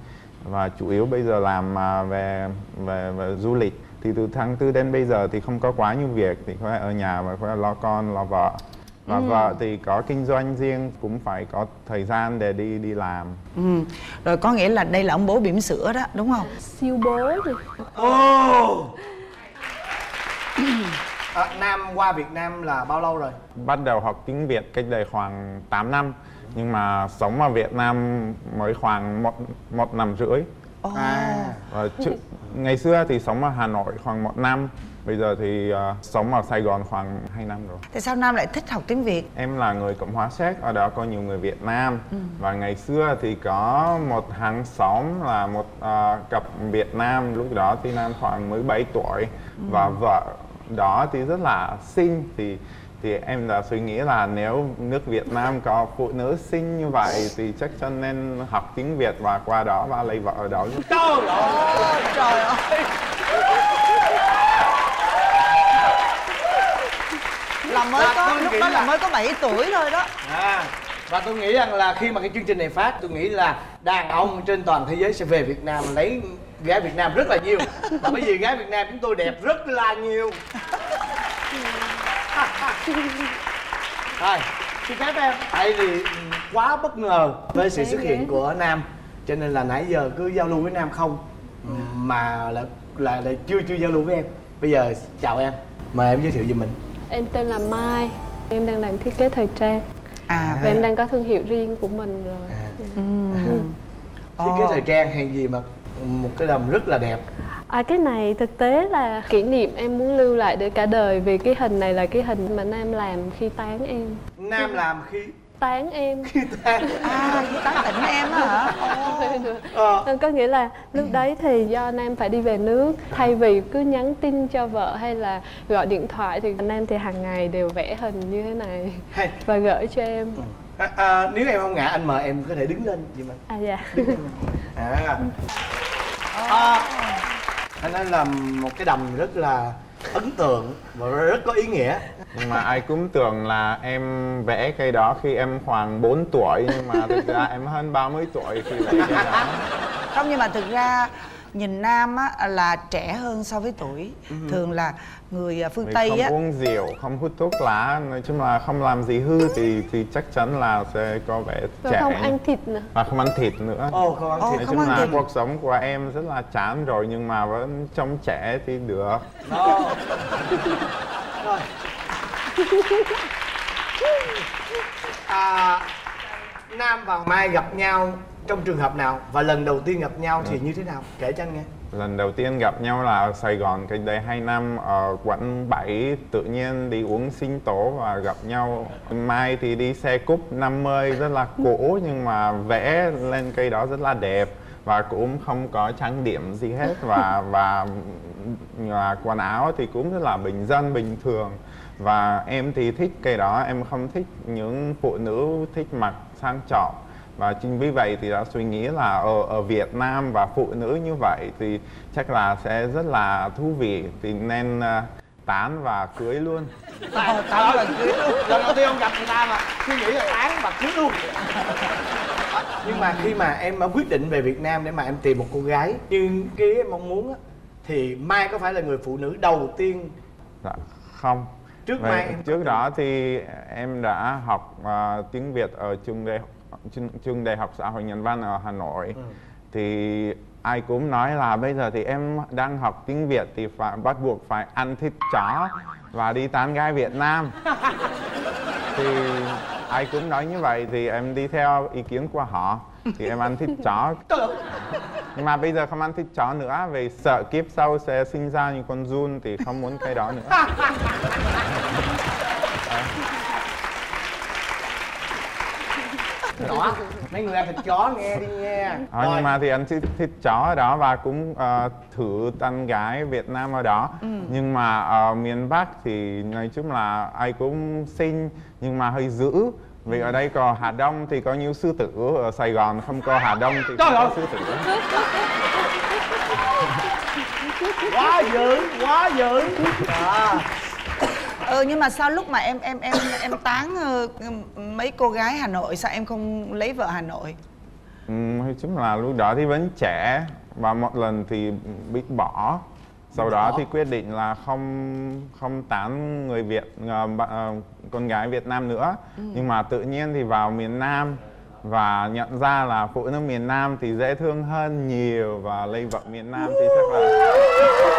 và chủ yếu bây giờ làm à, về về, về du lịch thì từ tháng tư đến bây giờ thì không có quá nhiều việc thì thể ở nhà và thể lo con lo vợ và Ừ. vợ thì có kinh doanh riêng cũng phải có thời gian để đi đi làm ừ. rồi có nghĩa là đây là ông bố bỉm sữa đó đúng không siêu bố thì Ồ à, Nam qua Việt Nam là bao lâu rồi? bắt đầu học tiếng Việt cách đây khoảng 8 năm nhưng mà sống ở Việt Nam mới khoảng một một năm rưỡi. À. Và trước, ngày xưa thì sống ở Hà Nội khoảng một năm Bây giờ thì ờ, sống ở Sài Gòn khoảng 2 năm rồi. Tại sao nam lại thích học tiếng việt? Em là người Cộng hòa Séc, ở đó có nhiều người Việt Nam. Ừ. Và ngày xưa thì có một hàng xóm là một ờ, cặp Việt Nam Lúc đó thì Nam khoảng 17 tuổi. Ừ. Và vợ đó thì rất là xinh Thì thì em đã suy nghĩ là nếu nước Việt Nam có phụ nữ xinh như vậy thì chắc chắn nên học tiếng Việt và qua đó và lấy vợ ở đó Trời ơi, trời ơi. Là mới Và có lúc đó là là- mới có 7 tuổi thôi đó. À và tôi nghĩ rằng là khi mà cái chương trình này phát tôi nghĩ là đàn ông trên toàn thế giới sẽ về Việt Nam lấy gái Việt Nam rất là nhiều. Và bởi vì gái Việt Nam chúng tôi đẹp rất là nhiều rồi xin phép em. Tại vì quá bất ngờ với sự xuất hiện của Nam cho nên là nãy giờ cứ giao lưu với Nam không mà là là, là chưa chưa giao lưu với em. Bây giờ chào em mời em giới thiệu về mình. Em tên là Mai Em đang làm thiết kế thời trang. À Và em đang có thương hiệu riêng của mình rồi. Thiết kế thời trang hay gì mà một cái đầm rất là đẹp À cái này thực tế là kỷ niệm em muốn lưu lại để cả đời Vì cái hình này là cái hình mà Nam làm khi tán em. Nam làm khi? Tán em. Khi tán. (laughs) À khi tán tỉnh em á hả? Ờ. Có nghĩa là lúc đấy thì do Nam phải đi về nước Thay vì cứ nhắn tin cho vợ hay là gọi điện thoại Thì Nam thì hàng ngày đều vẽ hình như thế này Hay. Và gửi cho em. À, à, nếu em không ngại anh mời em có thể đứng lên gì mà? À dạ. À. à, anh ấy làm một cái đầm rất là ấn tượng và rất có ý nghĩa. Nhưng mà ai cũng tưởng là em vẽ cây đó khi em khoảng 4 tuổi nhưng mà thực ra em hơn 30 tuổi khi vẽ cây đó. Không nhưng mà thực ra nhìn nam á là trẻ hơn so với tuổi. Thường là người à, phương Vì tây không á. uống rượu không hút thuốc lá nói chung là không làm gì hư thì thì chắc chắn là sẽ có vẻ Và trẻ. không ăn thịt nữa. Và không ăn thịt nữa. Ồ, không ăn Ồ, nói không chung ăn là thịt. cuộc sống của em rất là chán rồi nhưng mà vẫn trông trẻ thì được. Rồi (laughs) à, Nam và Mai gặp nhau trong trường hợp nào và lần đầu tiên gặp nhau thì như thế nào? Kể cho anh nghe. Lần đầu tiên gặp nhau là ở Sài Gòn cách đây 2 năm ở quận 7 tự nhiên đi uống sinh tố và gặp nhau. Mai thì đi xe cúp 50 rất là cũ nhưng mà vẽ lên cây đó rất là đẹp và cũng không có trang điểm gì hết và (laughs) và, và quần áo thì cũng rất là bình dân bình thường. Và em thì thích cái đó em không thích những phụ nữ thích mặc sang trọng và chính vì vậy thì đã suy nghĩ là ở ở Việt Nam và phụ nữ như vậy thì chắc là sẽ rất là thú vị thì nên ờ, tán và cưới luôn. Tại, tán và cưới luôn. Lần đầu tiên ông gặp người ta mà suy nghĩ là tán và cưới luôn. Nhưng mà khi mà em quyết định về Việt Nam để mà em tìm một cô gái như cái em mong muốn á thì Mai có phải là người phụ nữ đầu tiên? Dạ, không. Trước Vậy Mai em trước đó thì em đã học ờ, tiếng Việt ở trường đại trường, trường đại học xã hội nhân văn ở Hà Nội. Ừ. thì ai cũng nói là bây giờ thì em đang học tiếng Việt thì phải bắt buộc phải ăn thịt chó và đi tán gái Việt Nam. (laughs) Thì ai cũng nói như vậy thì em đi theo ý kiến của họ. Thì em ăn thịt chó. (laughs) Nhưng mà bây giờ không ăn thịt chó nữa vì sợ kiếp sau sẽ sinh ra những con giun thì không muốn cái đó nữa (laughs) đó mấy người ăn thịt chó nghe đi nha. Ờ, nhưng mà thì ăn thịt, thịt chó ở đó và cũng ờ, thử tán gái Việt Nam ở đó. Ừ. nhưng mà ở miền Bắc thì nói chung là ai cũng xinh nhưng mà hơi dữ. Vì Ừ. ở đây có Hà Đông thì có nhiều sư tử ở Sài Gòn không có Hà Đông thì Trời có sư tử. Quá dữ quá dữ. (laughs) À. ừ nhưng mà sao lúc mà em em em em tán ờ, mấy cô gái Hà Nội sao em không lấy vợ Hà Nội? Ừ, chung là lúc đó thì vẫn trẻ và một lần thì bị bỏ. Sau đó thì quyết định là không không tán người Việt ờ, ờ, con gái Việt Nam nữa. Ừ. nhưng mà tự nhiên thì vào miền Nam và nhận ra là phụ nữ miền Nam thì dễ thương hơn nhiều và lấy vợ miền Nam thì chắc là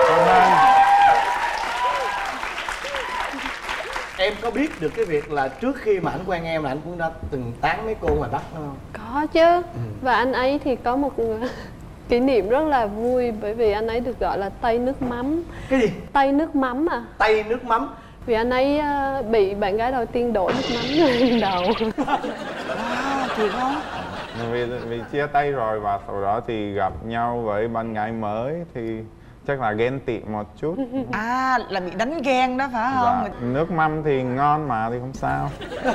tốt hơn em có biết được cái việc là trước khi mà anh quen em là anh cũng đã từng tán mấy cô ngoài bắc đúng không? Có chứ. Và anh ấy thì có một (laughs) kỷ niệm rất là vui Bởi vì anh ấy được gọi là Tây nước mắm. Cái gì? Tây nước mắm à? Tây nước mắm. Vì anh ấy à, bị bạn gái đầu tiên đổ nước mắm lên (laughs) đầu. Wow thiệt không? Vì vì chia tay rồi và sau đó thì gặp nhau với bạn gái mới thì chắc là ghen tị một chút. (laughs) À là bị đánh ghen đó phải không? dạ. nước mắm thì ngon mà thì không sao. (laughs)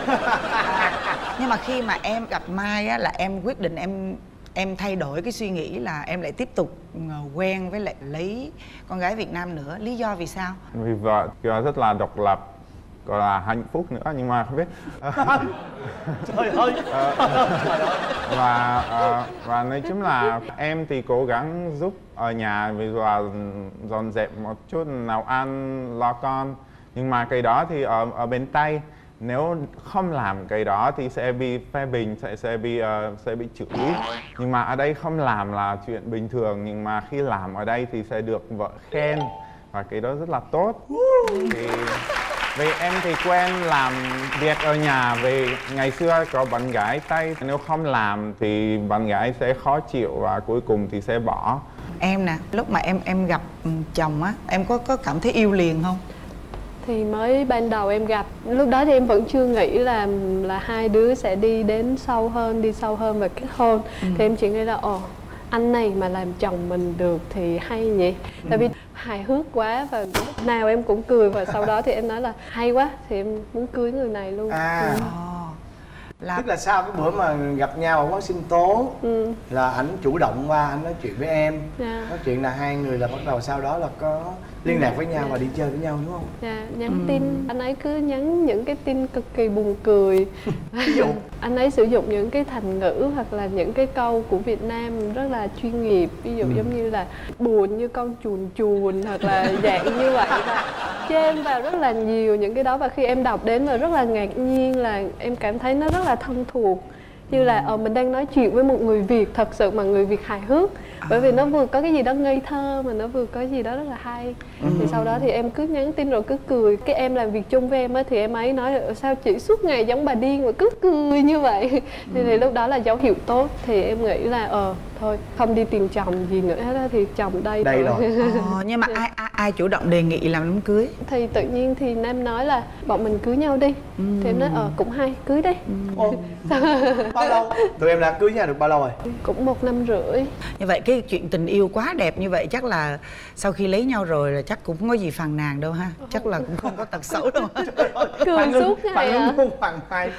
Nhưng mà khi mà em gặp mai á là em quyết định em em thay đổi cái suy nghĩ là em lại tiếp tục ờ, quen với lại lấy con gái Việt Nam nữa. Lý do vì sao? Vì vợ rất là độc lập gọi là hạnh phúc nữa nhưng mà không biết. Trời ơi. Ờ, và ờ, và nói chung là em thì cố gắng giúp ở nhà dụ là dọn dẹp một chút nấu ăn lo con. Nhưng mà cái đó thì ở ở bên tây nếu không làm cái đó thì sẽ bị phê bình sẽ sẽ bị ờ, sẽ bị chửi. Nhưng mà ở đây không làm là chuyện bình thường nhưng mà khi làm ở đây thì sẽ được vợ khen và cái đó rất là tốt. Thì vì em thì quen làm việc ở nhà vì ngày xưa có bạn gái Tây nếu không làm thì bạn gái sẽ khó chịu và cuối cùng thì sẽ bỏ. Em nè lúc mà em em gặp chồng á em có có cảm thấy yêu liền không? Thì mới ban đầu em gặp lúc đó thì em vẫn chưa nghĩ là là hai đứa sẽ đi đến sâu hơn đi sâu hơn và kết hôn. Ừ. thì em chỉ nghĩ là ồ anh này mà làm chồng mình được thì hay nhỉ tại vì hài hước quá và lúc nào em cũng cười và sau đó thì em nói là hay quá thì em muốn cưới người này luôn à Ừ. là tức là sau cái bữa mà gặp nhau ở quán sinh tố Ừ. là ảnh chủ động qua anh nói chuyện với em Dạ. nói chuyện là hai người là bắt đầu sau đó là có liên lạc với nhau và đi chơi với nhau đúng không? Dạ, nhắn Ừ. tin. Anh ấy cứ nhắn những cái tin cực kỳ buồn cười. (laughs) Ví dụ? (laughs) Anh ấy sử dụng những cái thành ngữ hoặc là những cái câu của Việt Nam rất là chuyên nghiệp. Ví dụ Ừ. giống như là buồn như con chuồn chuồn hoặc là (laughs) dạng như vậy. Và chêm vào rất là nhiều những cái đó và khi em đọc đến và rất là ngạc nhiên là em cảm thấy nó rất là thân thuộc như là ờ mình đang nói chuyện với một người Việt thật sự mà người Việt hài hước. Bởi vì nó vừa có cái gì đó ngây thơ mà nó vừa có gì đó rất là hay. Thì sau đó thì em cứ nhắn tin rồi cứ cười. Cái em làm việc chung với em á thì em ấy nói là sao chị suốt ngày giống bà điên mà cứ cười như vậy? (laughs) Thì, thì lúc đó là dấu hiệu tốt. Thì em nghĩ là ờ thôi không đi tìm chồng gì nữa hết á, thì chồng đây, Đây rồi, rồi. (laughs) Ờ, nhưng mà ai, ai ai chủ động đề nghị làm đám cưới? Thì tự nhiên thì nam nói là bọn mình cưới nhau đi. Thì em nói ờ cũng hay cưới đi. Ồ, (laughs) bao lâu? Tụi em đã cưới nhau được bao lâu rồi? Cũng một năm rưỡi. Như vậy cái chuyện tình yêu quá đẹp như vậy chắc là sau khi lấy nhau rồi là chắc cũng không có gì phàn nàn đâu ha. Chắc là cũng không có tật xấu đâu. (laughs) Cười suốt ngày à luôn hoàng mai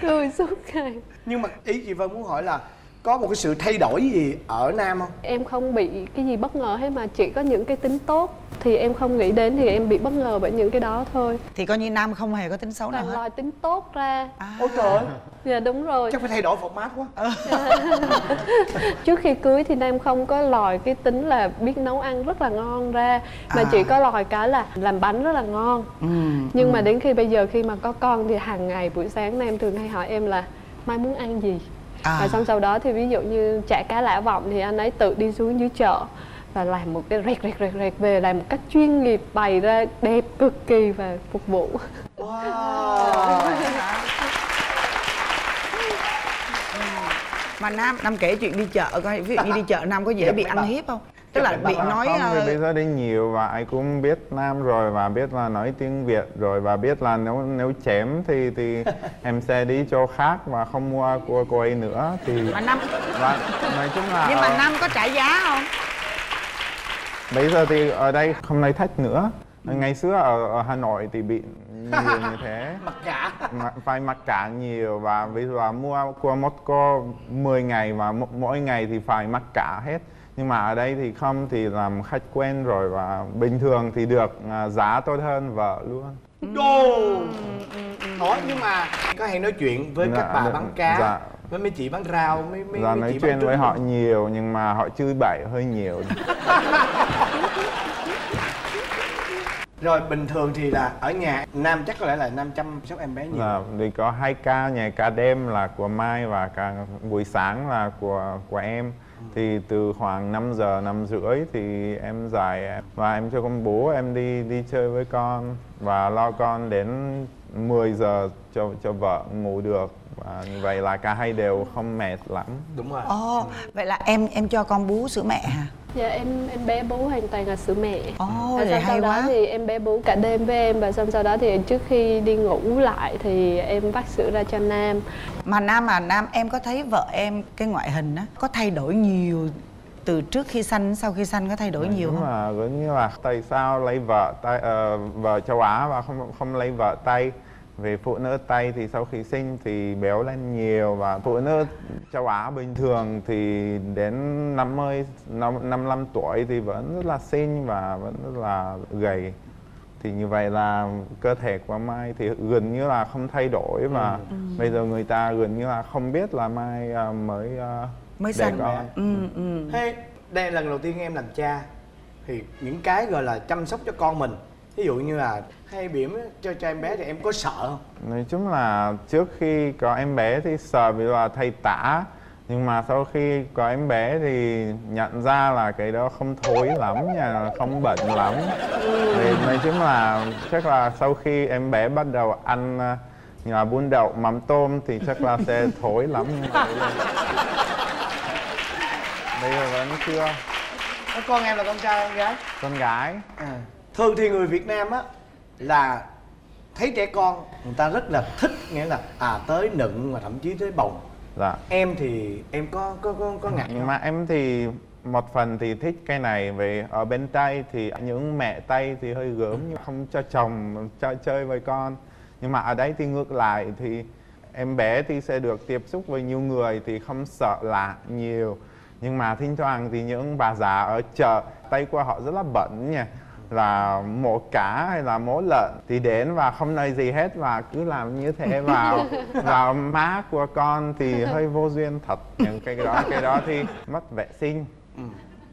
cười suốt ngày nhưng mà ý chị Vân muốn hỏi là có một cái sự thay đổi gì ở Nam không? Em không bị cái gì bất ngờ hết mà chỉ có những cái tính tốt. Thì em không nghĩ đến thì em bị bất ngờ bởi những cái đó thôi. Thì coi như nam không hề có tính xấu nào toàn hết. lòi tính tốt ra. Ôi trời dạ đúng rồi. Chắc phải thay đổi format quá. (laughs) Trước khi cưới thì nam không có lòi cái tính là biết nấu ăn rất là ngon ra mà À. chỉ có lòi cái là làm bánh rất là ngon. Ừ. nhưng mà đến khi bây giờ khi mà có con thì hàng ngày buổi sáng nam thường hay hỏi em là mai muốn ăn gì À. và xong sau đó thì ví dụ như chả cá lã vọng thì anh ấy tự đi xuống dưới chợ và làm một cái rẹt rẹt rẹt rẹt về làm một cách chuyên nghiệp bày ra đẹp cực kỳ và phục vụ. (laughs) Mà nam nam kể chuyện đi chợ coi ví dụ như đi chợ nam có dễ Dạ, bị ăn hiếp không tức là bị nói không ờ, vì bây giờ đi nhiều và ai cũng biết nam rồi và biết là nói tiếng việt rồi và biết là nếu nếu chém thì thì (laughs) em sẽ đi chỗ khác và không mua của cô ấy nữa. Thì mà nam và nói chung là nhưng mà ờ, nam có trả giá không? Bây giờ thì ở đây không lấy thách nữa. Ngày xưa ở, ở hà nội thì bị nhiều như (laughs) thế. Mặc cả. Mà- phải mặc cả nhiều và ví dụ là mua của một cô 10 ngày và mỗi ngày thì phải mặc cả hết nhưng mà ở đây thì không thì làm khách quen rồi và bình thường thì được à, giá tốt hơn vợ luôn. Đồ! Ủa nhưng mà có hay nói chuyện với các Dạ, bà dạ, bán cá dạ. với mấy chị bán rau mấy mấy, mấy nói chị chuyện với họ nhiều nhưng mà họ chửi bậy hơi nhiều. (laughs) Rồi bình thường thì là ở nhà nam chắc có lẽ là nam chăm sóc em bé nhiều. Là vì có hai ca nhà ca đêm là của Mai và cả buổi sáng là của của em thì từ khoảng 5 giờ, năm rưỡi thì em dạy và em cho con bố em đi đi chơi với con. Và lo con đến 10 giờ cho cho vợ ngủ được và vậy là cả hai đều không mệt lắm. Đúng rồi. Ồ vậy là em em cho con bú sữa mẹ hả? Dạ em em bé bú hoàn toàn là sữa mẹ. Ồ và vậy xong sau hay đó quá. thì em bé bú cả đêm với em và xong sau đó thì trước khi đi ngủ lại thì em vắt sữa ra cho nam. Mà nam mà nam em có thấy vợ em cái ngoại hình á có thay đổi nhiều từ trước khi sanh sau khi sanh có thay đổi nhiều nhưng không? mà giống như là tại sao lấy vợ tay ờ, vợ châu Á và không không lấy vợ Tây vì phụ nữ Tây thì sau khi sinh thì béo lên nhiều và phụ nữ châu Á bình thường thì đến 50 năm 55 tuổi thì vẫn rất là xinh và vẫn rất là gầy thì như vậy là cơ thể của Mai thì gần như là không thay đổi và Ừ. bây giờ người ta gần như là không biết là Mai ờ, mới ờ, mới đẻ sanh con. ừ, ừ. Thế đây là lần đầu tiên em làm cha thì những cái gọi là chăm sóc cho con mình ví dụ như là hay bỉm cho cho em bé thì em có sợ không? Nói chung là trước khi có em bé thì sợ vì là thầy tả. Nhưng mà sau khi có em bé thì nhận ra là cái đó không thối lắm nha không bẩn lắm. Thì nói chung là chắc là sau khi em bé bắt đầu ăn như là bún đậu mắm tôm thì chắc là sẽ thối lắm. Bây giờ vẫn chưa? Con em là con trai con gái? Con gái. À. thường thì người Việt Nam á là thấy trẻ con người ta rất là thích nghĩa là à tới nựng mà thậm chí tới bồng. Dạ. Em thì em có có có, có ngại không? mà em thì một phần thì thích cái này về ở bên Tây thì những mẹ Tây thì hơi gớm nhưng không cho chồng cho chơi với con. Nhưng mà ở đây thì ngược lại thì em bé thì sẽ được tiếp xúc với nhiều người thì không sợ lạ nhiều. Nhưng mà thỉnh thoảng thì những bà già ở chợ tay của họ rất là bẩn nha là mổ cá hay là mổ lợn thì đến và không nói gì hết và cứ làm như thế (laughs) vào vào má của con thì hơi vô duyên thật. Những cái đó cái đó thì mất vệ sinh.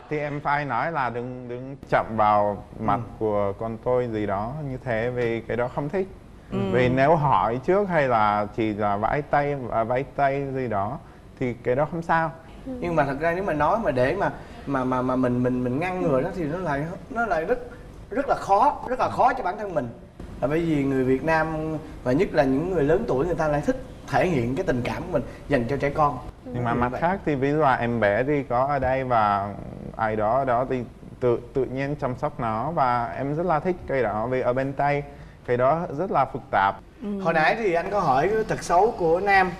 Thì em phải nói là đừng đừng chậm vào mặt của con tôi gì đó như thế vì cái đó không thích. Ừ. vì nếu hỏi trước hay là chỉ là vẫy tay à, vẫy tay gì đó thì cái đó không sao. Nhưng mà thật ra nếu mà nói mà để mà mà mà mà mình mình mình ngăn ngừa nó thì nó lại nó lại rất rất là khó rất là khó cho bản thân mình. Là bởi vì người Việt Nam và nhất là những người lớn tuổi người ta lại thích thể hiện cái tình cảm của mình dành cho trẻ con. Nhưng mà mặt khác thì ví dụ là em bé thì có ở đây và ai đó ở đó thì tự tự nhiên chăm sóc nó và em rất là thích cái đó. Vì ở bên tây cái đó rất là phức tạp. Hồi nãy thì anh có hỏi cái tật xấu của nam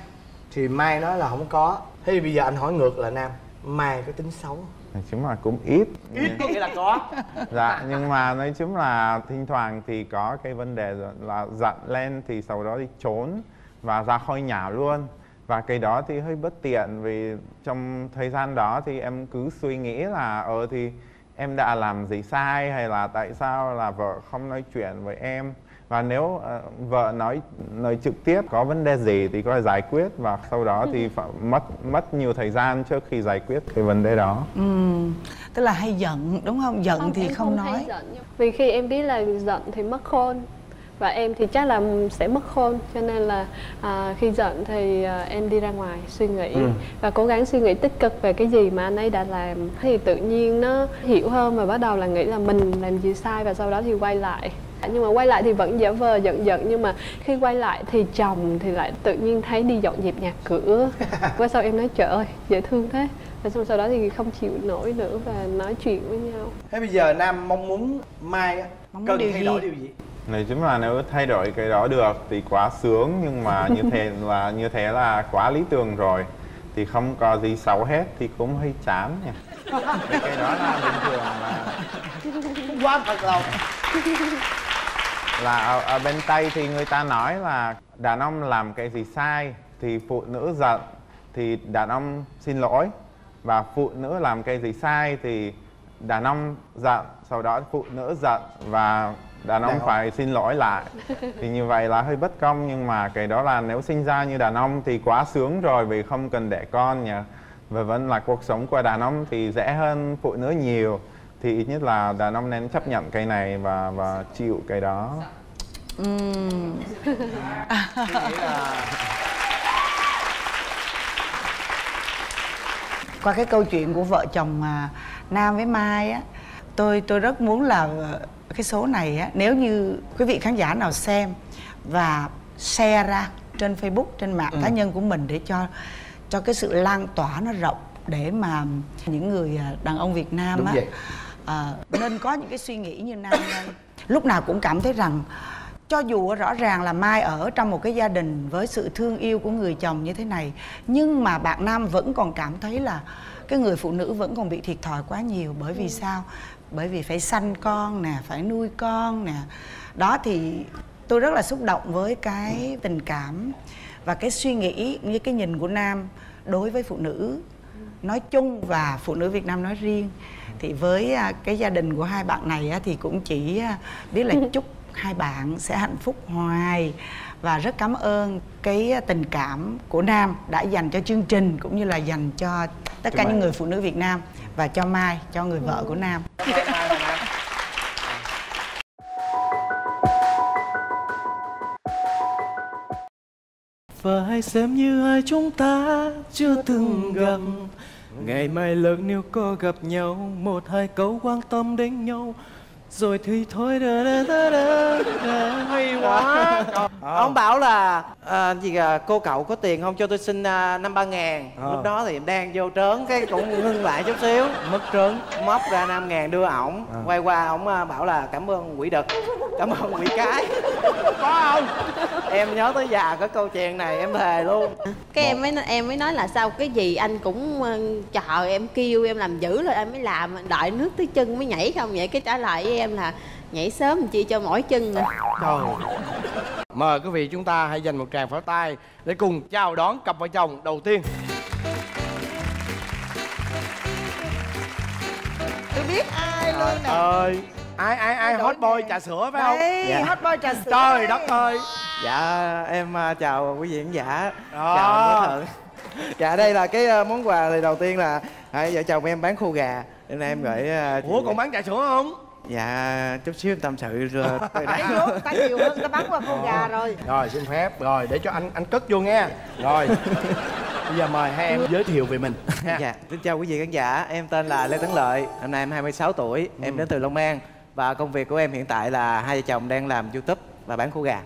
thì mai nói là không có. Thế thì bây giờ anh hỏi ngược là nam mai có tính xấu không? Nói chung là cũng ít. Ít có nghĩa là có. (laughs) Dạ nhưng mà nói chung là thỉnh thoảng thì có cái vấn đề là giận lên thì sau đó thì trốn và ra khỏi nhà luôn. Và cái đó thì hơi bất tiện vì trong thời gian đó thì em cứ suy nghĩ là ờ thì em đã làm gì sai hay là tại sao là vợ không nói chuyện với em và nếu ờ, vợ nói nói trực tiếp có vấn đề gì thì có thể giải quyết và sau đó thì phải mất mất nhiều thời gian trước khi giải quyết cái vấn đề đó. Ừ tức là hay giận đúng không? Giận thì em không, hay nói. giận nhưng- vì khi em biết là giận thì mất khôn và em thì chắc là sẽ mất khôn cho nên là à, khi giận thì à, em đi ra ngoài suy nghĩ Ừ. và cố gắng suy nghĩ tích cực về cái gì mà anh ấy đã làm. Thì tự nhiên nó hiểu hơn và bắt đầu là nghĩ là mình làm gì sai và sau đó thì quay lại nhưng mà quay lại thì vẫn giả vờ giận giận nhưng mà khi quay lại thì chồng thì lại tự nhiên thấy đi dọn dẹp nhà cửa. (laughs) Qua sau em nói trời ơi dễ thương thế. Và xong sau đó thì không chịu nổi nữa và nói chuyện với nhau. Thế bây giờ nam mong muốn mai Mong cần điều thay gì? đổi điều gì? Nói chung là nếu thay đổi cái đó được thì quá sướng nhưng mà như thế (laughs) là như thế là quá lý tưởng rồi. Thì không có gì xấu hết thì cũng hơi chán nhỉ. Vì cái đó là bình thường mà. (laughs) Quá thật lòng là ở, ở bên Tây thì người ta nói là đàn ông làm cái gì sai thì phụ nữ giận thì đàn ông xin lỗi. Và phụ nữ làm cái gì sai thì đàn ông giận sau đó phụ nữ giận và đàn ông phải xin lỗi lại. (laughs) Thì như vậy là hơi bất công nhưng mà cái đó là nếu sinh ra như đàn ông thì quá sướng rồi vì không cần đẻ con nhỉ. Và vẫn là cuộc sống của đàn ông thì dễ hơn phụ nữ nhiều thì ít nhất là đàn ông nên chấp nhận cái này và và chịu cái đó qua cái câu chuyện của vợ chồng mà Nam với Mai á tôi tôi rất muốn là cái số này á nếu như quý vị khán giả nào xem và share ra trên Facebook trên mạng Ừ. cá nhân của mình để cho cho cái sự lan tỏa nó rộng để mà những người à, đàn ông Việt Nam Đúng á vậy. À, nên có những cái suy nghĩ như Nam đây lúc nào cũng cảm thấy rằng cho dù rõ ràng là Mai ở trong một cái gia đình với sự thương yêu của người chồng như thế này nhưng mà bạn Nam vẫn còn cảm thấy là cái người phụ nữ vẫn còn bị thiệt thòi quá nhiều bởi vì Ừ. sao? Bởi vì phải sanh con nè phải nuôi con nè. Đó thì tôi rất là xúc động với cái tình cảm và cái suy nghĩ như cái nhìn của nam đối với phụ nữ. Nói chung và phụ nữ Việt Nam nói riêng thì với à, cái gia đình của hai bạn này á, thì cũng chỉ à, biết là (laughs) chúc hai bạn sẽ hạnh phúc hoài. Và rất cảm ơn cái à, tình cảm của Nam đã dành cho chương trình cũng như là dành cho tất cả những người phụ nữ Việt Nam và cho Mai cho người vợ của Nam. (laughs) Và hãy xem như hai chúng ta chưa từng gặp Ngày mai lớn nếu có gặp nhau Một hai câu quan tâm đến nhau. Rồi thì thôi đà đà đà, đà. hay quá. (laughs) Ông bảo là à, gì à, cô cậu có tiền không? Cho tôi xin à, năm ba ngàn. Ờ. lúc đó thì em đang vô trớn cái cũng ngưng lại chút xíu. Mất trớn. Móc ra năm ngàn đưa ổng. Ờ. quay qua ổng à, bảo là cảm ơn quỷ đực cảm ơn quỷ cái. (laughs) Có không? Em nhớ tới già cái câu chuyện này em thề luôn. Cái em mới em mới nói là sao cái gì anh cũng ờ, chờ em kêu em làm dữ rồi em mới làm đợi nước tới chân mới nhảy không vậy? Cái trả lời với em là nhảy sớm chi cho mỏi chân à. Trời. Mời quý vị chúng ta hãy dành một tràng pháo tay Để cùng chào đón cặp vợ chồng đầu tiên. Tôi biết ai luôn nè. Ơi ai ai ai hot boy trà sữa phải không? Đây, hot boy trà sữa. Trời đất ơi. Dạ em à, chào quý vị khán giả. Đó. chào quý thượng dạ đây là cái à, món quà thì đầu tiên là hai vợ chồng em bán khô gà. Nên em gửi à, ủa còn bán trà sữa không dạ chút xíu tâm sự rồi Thấy đấy vô, ta nhiều hơn ta bắn qua con gà rồi. Rồi xin phép. Rồi để cho anh anh cất vô nghe. Rồi. Bây giờ mời hai em giới thiệu về mình. Ha. dạ xin chào quý vị khán giả. Em tên là lê tấn lợi. Năm nay em 26 tuổi. Em đến từ long an. Và công việc của em hiện tại là hai vợ chồng đang làm youtube và bán khô gà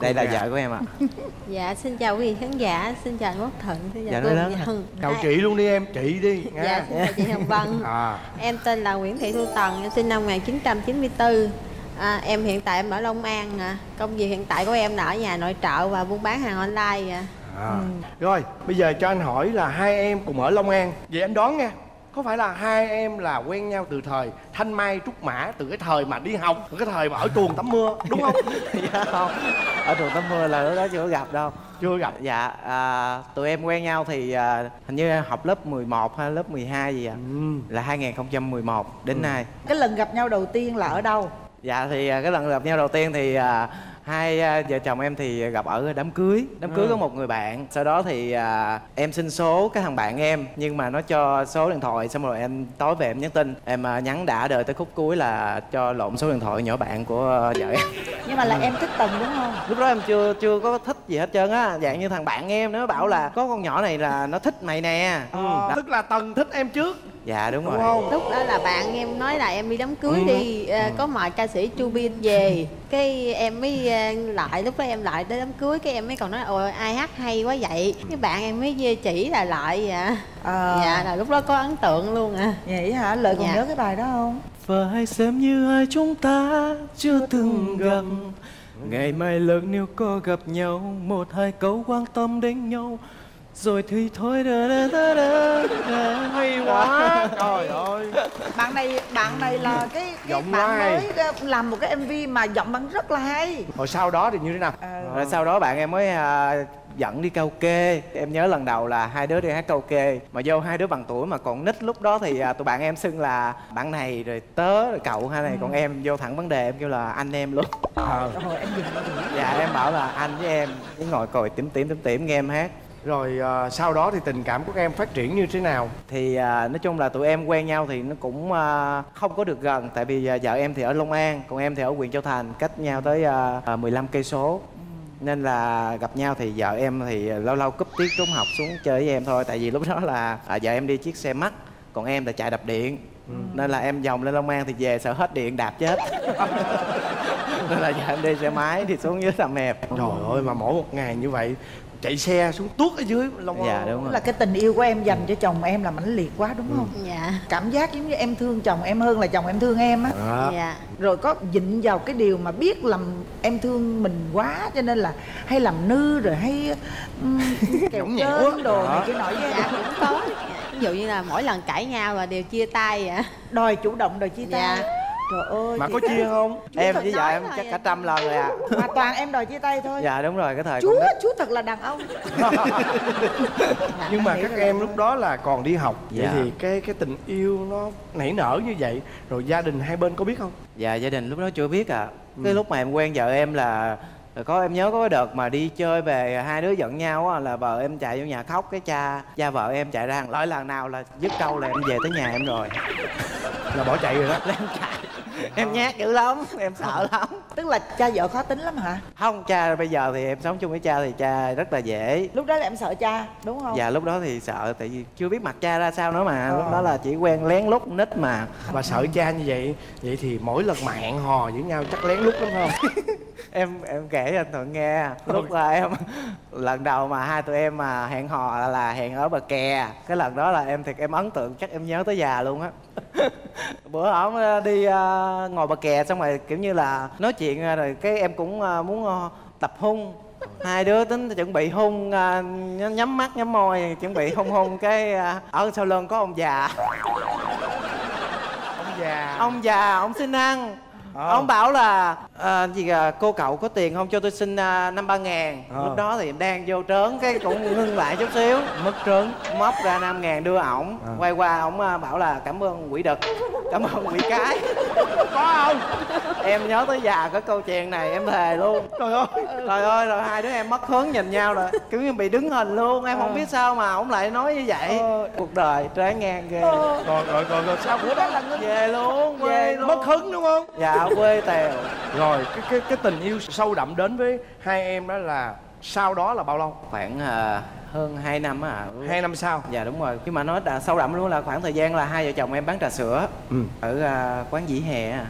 đây là vợ của em ạ (laughs) dạ xin chào quý vị khán giả xin chào anh quốc xin chào Dạ, cô lớn Dạ hả? Hân. chào chị luôn đi em chị đi nghe. dạ xin chào chị hồng vân (laughs) à em tên là nguyễn thị thu tần em sinh năm 1994 à, em hiện tại em ở long an à. công việc hiện tại của em là ở nhà nội trợ và buôn bán hàng online à. À. Rồi, bây giờ cho anh hỏi là hai em cùng ở Long An Vậy anh đoán nha Có phải là hai em là quen nhau từ thời Thanh Mai Trúc Mã Từ cái thời mà đi học Từ cái thời mà ở chuồng tắm mưa Đúng không? (laughs) dạ không ở trường tắm mưa là lúc đó chưa có gặp đâu. Chưa gặp. Dạ à, tụi em quen nhau thì à, hình như học lớp 11 hay lớp 12 gì ạ là 2011 đến nay. Cái lần gặp nhau đầu tiên là ở đâu? Dạ thì à, cái lần gặp nhau đầu tiên thì à, hai à, vợ chồng em thì gặp ở đám cưới. Đám cưới Ừ. có một người bạn. Sau đó thì à, em xin số cái thằng bạn em nhưng mà nó cho số điện thoại xong rồi em tối về em nhắn tin. Em à, nhắn đã đợi tới khúc cuối là cho lộn số điện thoại nhỏ bạn của à, vợ em. (laughs) Nhưng mà là em thích tần đúng không? Lúc đó em chưa chưa có thích gì hết trơn á. Dạng như thằng bạn em nó bảo là có con nhỏ này là nó thích mày nè. Ừ. Đó. Tức là Tần thích em trước dạ đúng, Đúng rồi. không? lúc đó là bạn em nói là em đi đám cưới Ừ. đi à, có mời ca sĩ chu bin về. Cái em mới à, lại lúc đó em lại tới đám cưới cái em mới còn nói ôi ai hát hay quá vậy? Cái bạn em mới chỉ là lại dạ Ờ. dạ là lúc đó có ấn tượng luôn à. Vậy hả? Lợi còn Dạ. nhớ cái bài đó không? Hãy xem như hai chúng ta chưa từng gặp. Ngày mai lớn nếu có gặp nhau Một hai câu quan tâm đến nhau Rồi thì thôi đà đà đà, đà. Hay quá Trời ơi bạn này bạn này là cái, cái Giọng bạn mới ờ, làm một cái mv mà giọng bạn rất là hay Rồi sau đó thì như thế nào? rồi sau đó bạn em mới à, dẫn đi karaoke em nhớ lần đầu là hai đứa đi hát karaoke mà vô hai đứa bằng tuổi mà còn nít lúc đó thì à, tụi bạn em xưng là bạn này rồi tớ rồi cậu hai này còn em vô thẳng vấn đề em kêu là anh em luôn Ờ. rồi em dừng dạ em bảo là anh với em cái ngồi còi tím tím tím tím nghe em hát Rồi à, sau đó thì tình cảm của các em phát triển như thế nào? thì à, nói chung là tụi em quen nhau thì nó cũng à, không có được gần. Tại vì à, vợ em thì ở Long An còn em thì ở huyện Châu Thành cách nhau tới à, à, 15 cây số. Nên là gặp nhau thì vợ em thì lâu lâu cúp tiết trốn học xuống chơi với em thôi. Tại vì lúc đó là à, vợ em đi chiếc xe mắt còn em là chạy đạp điện. Nên là em vòng lên Long An thì về sợ hết điện đạp chết. (laughs) Nên là vợ em đi xe máy thì xuống dưới tầm hẹp Trời ơi mà mỗi một ngày như vậy chạy xe xuống tuốt ở dưới Long Dạ, đúng rồi. là cái tình yêu của em dành cho chồng em là mãnh liệt quá đúng không? Dạ. Cảm giác giống như em thương chồng em hơn là chồng em thương em á. Đó. dạ. Rồi có dịnh vào cái điều mà biết làm em thương mình quá cho nên là hay làm nư rồi hay um, (laughs) kẹo cơm đồ này cái nọ. Với em dạ cũng có. Dụ như là mỗi lần cãi nhau là đều chia tay vậy đòi chủ động đòi chia tay. Dạ. Trời ơi mà có chia không? Em với vợ em chắc cả trăm lần rồi à. Mà toàn em đòi chia tay thôi. Dạ đúng rồi cái thời chú chú thật là đàn ông. (laughs) Nhưng mà các em lúc đó là còn đi học vậy Dạ. thì cái cái tình yêu nó nảy nở như vậy rồi gia đình hai bên có biết không? Dạ gia đình lúc đó chưa biết à cái lúc mà em quen vợ em là có em nhớ có cái đợt mà đi chơi về hai đứa giận nhau á là vợ em chạy vô nhà khóc cái cha cha vợ em chạy ra lỗi lần nào là dứt câu là em về tới nhà em rồi. Là bỏ chạy rồi đó. (laughs) Em chạy (laughs) em nhát dữ lắm em sợ lắm. Tức là cha vợ khó tính lắm hả? Không cha bây giờ thì em sống chung với cha thì cha rất là dễ. Lúc đó là em sợ cha đúng không? Dạ lúc đó thì sợ tại vì chưa biết mặt cha ra sao nữa mà. Ờ. lúc đó là chỉ quen lén lút nít mà. Và sợ cha như vậy vậy thì mỗi lần mà hẹn hò với nhau chắc lén lút lắm không (laughs) em em kể cho anh thuận nghe. Lúc là em (laughs) lần đầu mà hai tụi em mà hẹn hò là, là hẹn ở bờ kè. Cái lần đó là em thiệt em ấn tượng chắc em nhớ tới già luôn á. (laughs) Bữa ổng ờ, đi ờ, ngồi bờ kè xong rồi kiểu như là nói chuyện ờ, rồi cái em cũng ờ, muốn ờ, tập hung. Hai đứa tính chuẩn bị hung ờ, nhắm mắt nhắm môi chuẩn bị hung hung cái ờ, ở sau lưng có ông già. Ông già. Ông già ông xin ăn. Ông bảo là à, gì à, cô cậu có tiền không cho tôi xin à, năm ba ngàn. Ờ. lúc đó thì em đang vô trớn cái cũng ngưng lại chút xíu. Mất trớn móc ra năm ngàn đưa ổng. Ờ. quay qua ổng à, bảo là cảm ơn quỷ đực cảm ơn quỷ cái. (laughs) Có không? Em nhớ tới già cái câu chuyện này em thề luôn. Trời ơi. Trời ơi rồi hai đứa em mất hứng nhìn nhau rồi kiểu như bị đứng hình luôn. Em không biết sao mà ổng lại nói như vậy. Cuộc đời trái ngang ghê. Rồi rồi rồi rồi sao bữa đó là ngưng? Về luôn về luôn mất hứng đúng không? Dạ quê tèo. Rồi cái cái cái tình yêu sâu đậm đến với hai em đó là sau đó là bao lâu? Khoảng à, hơn 2 năm á. À. hai năm sau. Dạ đúng rồi. Nhưng mà nó đã sâu đậm luôn là khoảng thời gian là hai vợ chồng em bán trà sữa ừ. ở à, quán dĩ hè à.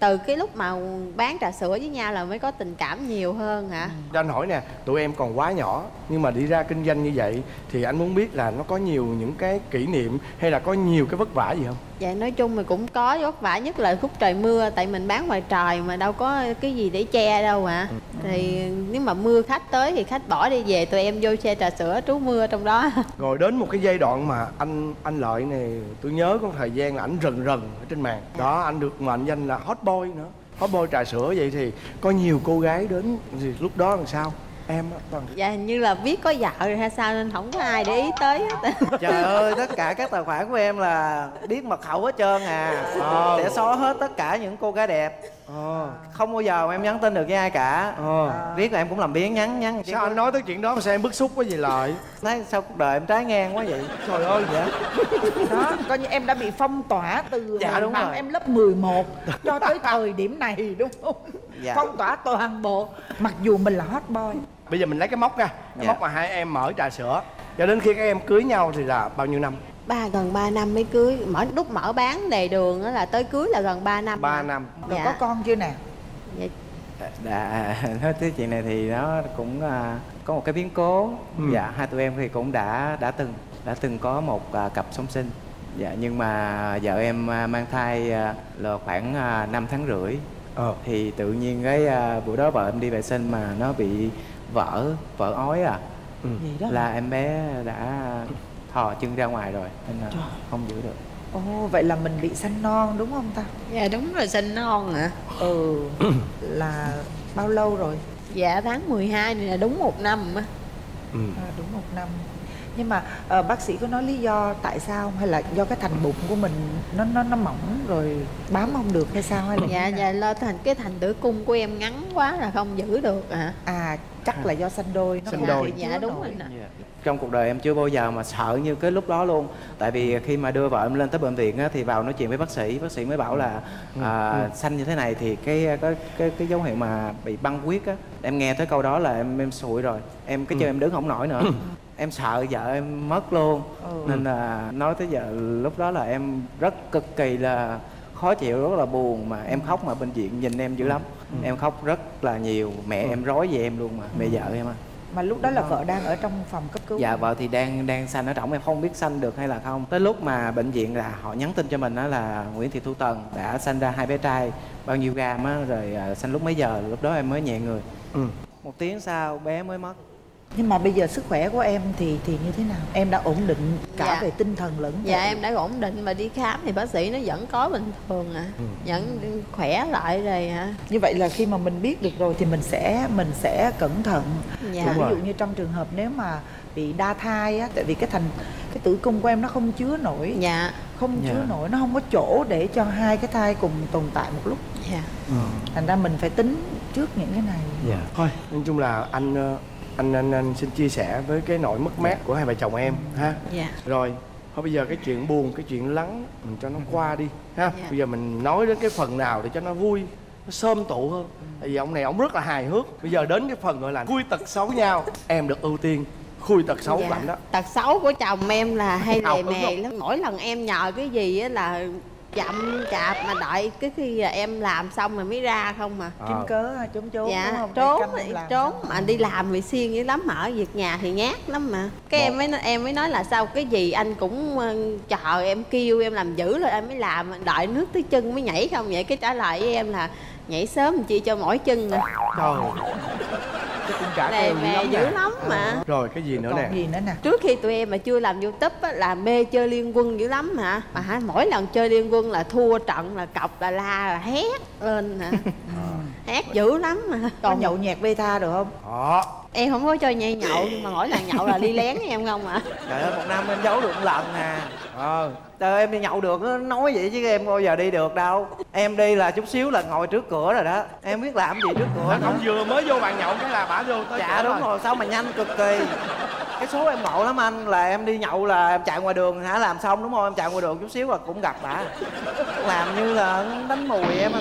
từ cái lúc mà bán trà sữa với nhau là mới có tình cảm nhiều hơn hả? Cho anh hỏi nè tụi em còn quá nhỏ nhưng mà đi ra kinh doanh như vậy thì anh muốn biết là nó có nhiều những cái kỷ niệm hay là có nhiều cái vất vả gì không Dạ nói chung thì cũng có vất vả nhất là khúc trời mưa Tại mình bán ngoài trời mà đâu có cái gì để che đâu ạ. Thì nếu mà mưa khách tới thì khách bỏ đi về Tụi em vô xe trà sữa trú mưa trong đó. (laughs) Rồi đến một cái giai đoạn mà anh anh lợi này tôi nhớ có thời gian là ảnh rần rần ở trên mạng. Đó anh được mệnh danh là hot boy nữa. Hot boy trà sữa vậy thì có nhiều cô gái đến thì lúc đó làm sao em á toàn Dạ hình như là biết có vợ rồi hay sao nên không có ai để ý tới hết. (laughs) Trời ơi tất cả các tài khoản của em là biết mật khẩu hết trơn à. Ờ. để xóa hết tất cả những cô gái đẹp. Ờ. Không bao giờ em nhắn tin được với ai cả. Ờ. Biết là em cũng làm biếng nhắn nhắn sao anh nói tới chuyện đó mà sao em bức xúc quá gì lợi thấy sao cuộc đời em trái ngang quá vậy? Trời ơi. Dạ. Đó coi như em đã bị phong tỏa từ Dạ, đúng năm rồi. em lớp 11 cho tới thời điểm này đúng không? Dạ. phong tỏa toàn bộ mặc dù mình là hot boy bây giờ mình lấy cái mốc ra cái Dạ. mốc mà hai em mở trà sữa cho đến khi các em cưới nhau thì là bao nhiêu năm ba gần 3 năm mới cưới mở lúc mở bán đề đường đó là tới cưới là gần 3 năm ba rồi. năm rồi Dạ. có con chưa nè Dạ. đã (laughs) nói tới chuyện này thì nó cũng à, có một cái biến cố Ừ. dạ hai tụi em thì cũng đã đã từng đã từng có một à, cặp song sinh dạ nhưng mà vợ em à, mang thai à, là khoảng à, 5 tháng rưỡi ờ thì tự nhiên cái à, bữa đó vợ em đi vệ sinh mà nó bị vỡ vỡ ói à. Ừ. gì đó là em bé đã thò chân ra ngoài rồi nên là Trời. không giữ được. Ồ vậy là mình bị sanh non đúng không ta? Dạ đúng rồi sinh non hả ừ. (coughs) Là bao lâu rồi? Dạ tháng 12 này là đúng một năm á. Ừ. à, đúng một năm. Nhưng mà ờ, bác sĩ có nói lý do tại sao không? hay là do cái thành bụng của mình nó nó nó mỏng rồi bám không được hay sao hay là dạ dạ lo thành cái thành tử cung của em ngắn quá là không giữ được hả à chắc là do sanh đôi nó Sanh không đôi. dạ đúng rồi. Nè trong cuộc đời em chưa bao giờ mà sợ như cái lúc đó luôn. Tại vì khi mà đưa vợ em lên tới bệnh viện á, thì vào nói chuyện với bác sĩ bác sĩ mới bảo là à, sanh như thế này thì cái cái cái, cái dấu hiệu mà bị băng huyết á em nghe tới câu đó là em em sụi rồi. Em cái chân em đứng không nổi nữa. Em sợ vợ em mất luôn. Ừ. nên là nói tới giờ lúc đó là em rất cực kỳ là khó chịu rất là buồn mà em khóc mà bệnh viện nhìn em dữ lắm em khóc rất là nhiều. Mẹ em rối về em luôn mà. Mẹ vợ em á. Mà lúc đó là vợ đang ở trong phòng cấp cứu Dạ vợ thì đang đang sanh ở trọng em không biết sanh được hay là không. Tới lúc mà bệnh viện là họ nhắn tin cho mình đó là Nguyễn Thị Thu Tần đã sanh ra hai bé trai Bao nhiêu gam á rồi à, sanh lúc mấy giờ? Lúc đó em mới nhẹ người. Ừ. Một tiếng sau bé mới mất nhưng mà bây giờ sức khỏe của em thì thì như thế nào? Em đã ổn định cả Dạ. về tinh thần lẫn dạ em đã ổn định mà đi khám thì bác sĩ nó vẫn có bình thường à. Ừ. vẫn khỏe lại rồi hả như vậy là khi mà mình biết được rồi thì mình sẽ mình sẽ cẩn thận. Dạ. Ví dụ như trong trường hợp nếu mà bị đa thai á tại vì cái thành cái tử cung của em nó không chứa nổi. Dạ. Không Dạ. chứa nổi nó không có chỗ để cho hai cái thai cùng tồn tại một lúc. Dạ. Thành ra mình phải tính trước những cái này. Dạ. Thôi, nói chung là anh ờ, anh anh anh xin chia sẻ với cái nỗi mất mát của hai vợ chồng em ha. Dạ. Rồi, thôi bây giờ cái chuyện buồn, cái chuyện lắng mình cho nó qua đi ha. Dạ. Bây giờ mình nói đến cái phần nào để cho nó vui, nó sơm tụ hơn. Tại vì ông này ông rất là hài hước. Bây giờ đến cái phần gọi là vui tật xấu nhau. Em được ưu tiên khui tật xấu Dạ. của anh đó. tật xấu của chồng em là hay lề mề lắm mỗi lần em nhờ cái gì á là chậm chạp mà đợi cái khi em làm xong rồi mới ra không mà kiếm cớ hay trốn trốn đúng dạ không? Để trốn trốn. mà đi làm thì siêng dữ lắm mà ở việc nhà thì nhát lắm mà. Cái em mới em mới nói là sao cái gì anh cũng ờ, chờ em kêu em làm dữ rồi em mới làm đợi nước tới chân mới nhảy không? Vậy cái trả lời với em là nhảy sớm chi cho mỏi chân nè Trời Trả lề kèo mề dữ lắm mà. Rồi cái gì nữa nè? gì nữa nè? Trước khi tụi em mà chưa làm youtube á, là mê chơi liên quân dữ lắm hả? Mà hả mỗi lần chơi liên quân là thua trận là cọc là la là hét lên hả? (laughs) Hét dữ lắm mà. Có nhậu nhẹt beta được không? Đó em không có cho nhây nhậu nhưng mà mỗi lần nhậu là đi lén với em không à? Trời ơi, một năm em giấu được một lần nè Ờ Trời ơi, em đi nhậu được nói vậy chứ em bao giờ đi được đâu. Em đi là chút xíu là ngồi trước cửa rồi đó. Em biết làm gì trước cửa không vừa mới vô bàn nhậu cái là bả vô tới Dạ đúng rồi, sao mà nhanh cực kỳ. Cái số em ngộ lắm anh là em đi nhậu là em chạy ngoài đường hả? Làm xong đúng không? Em chạy ngoài đường chút xíu là cũng gặp bả. Làm như là đánh mùi em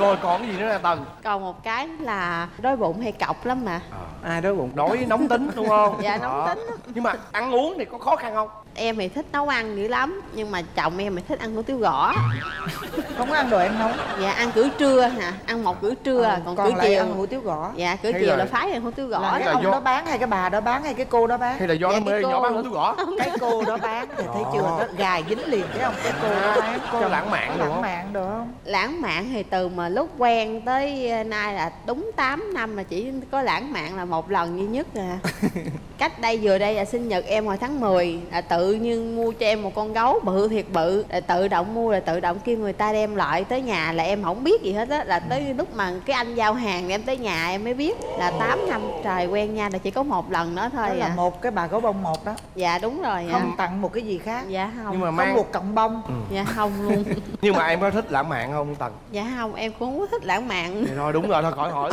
Rồi còn cái gì nữa nè Tần? Còn một cái là đói bụng hay cọc lắm mà. Ai đói bụng? Đói nóng tính đúng không? Dạ nóng Đó. tính. Nhưng mà ăn uống thì có khó khăn không em thì thích nấu ăn dữ lắm nhưng mà chồng em thì thích ăn hủ tiếu gõ. (laughs) Không ăn đồ em nấu. Dạ ăn cử trưa hả? Ăn một cử trưa Ờ, còn, còn cử lại chiều. ăn hủ tiếu gõ. Dạ cử Hay chiều là- là phái ăn hủ tiếu gõ là cái ông đó bán hay cái bà đó bán hay cái cô đó bán. Hay là do Dạ, nó cái mê cô nhỏ bán hủ tiếu gõ? (laughs) Cái cô đó bán thì thấy chưa nó gài dính liền thấy không cái cô đó bán. Có lãng mạn được lãng không? mạn được không? Lãng mạn thì từ mà lúc quen tới ờ, nay là đúng 8 năm mà chỉ có lãng mạn là một lần duy nhất à. (laughs) Cách đây vừa đây là sinh nhật em hồi tháng 10 là tự nhiên mua cho em một con gấu bự thiệt bự. Là tự động mua là tự động kêu người ta đem lại tới nhà là em không biết gì hết á. Là tới lúc mà cái anh giao hàng em tới nhà em mới biết là 8 năm trời quen nha là chỉ có một lần đó thôi đó là à. một cái bà gấu bông một đó. Dạ đúng rồi dạ. không tặng một cái gì khác. Dạ không. Nhưng mà không mang- một cọng bông. Dạ không luôn. (laughs) Nhưng mà em có thích lãng mạn không Tần? Dạ không em cũng không có thích lãng mạn. Thì thôi đúng rồi thôi khỏi hỏi.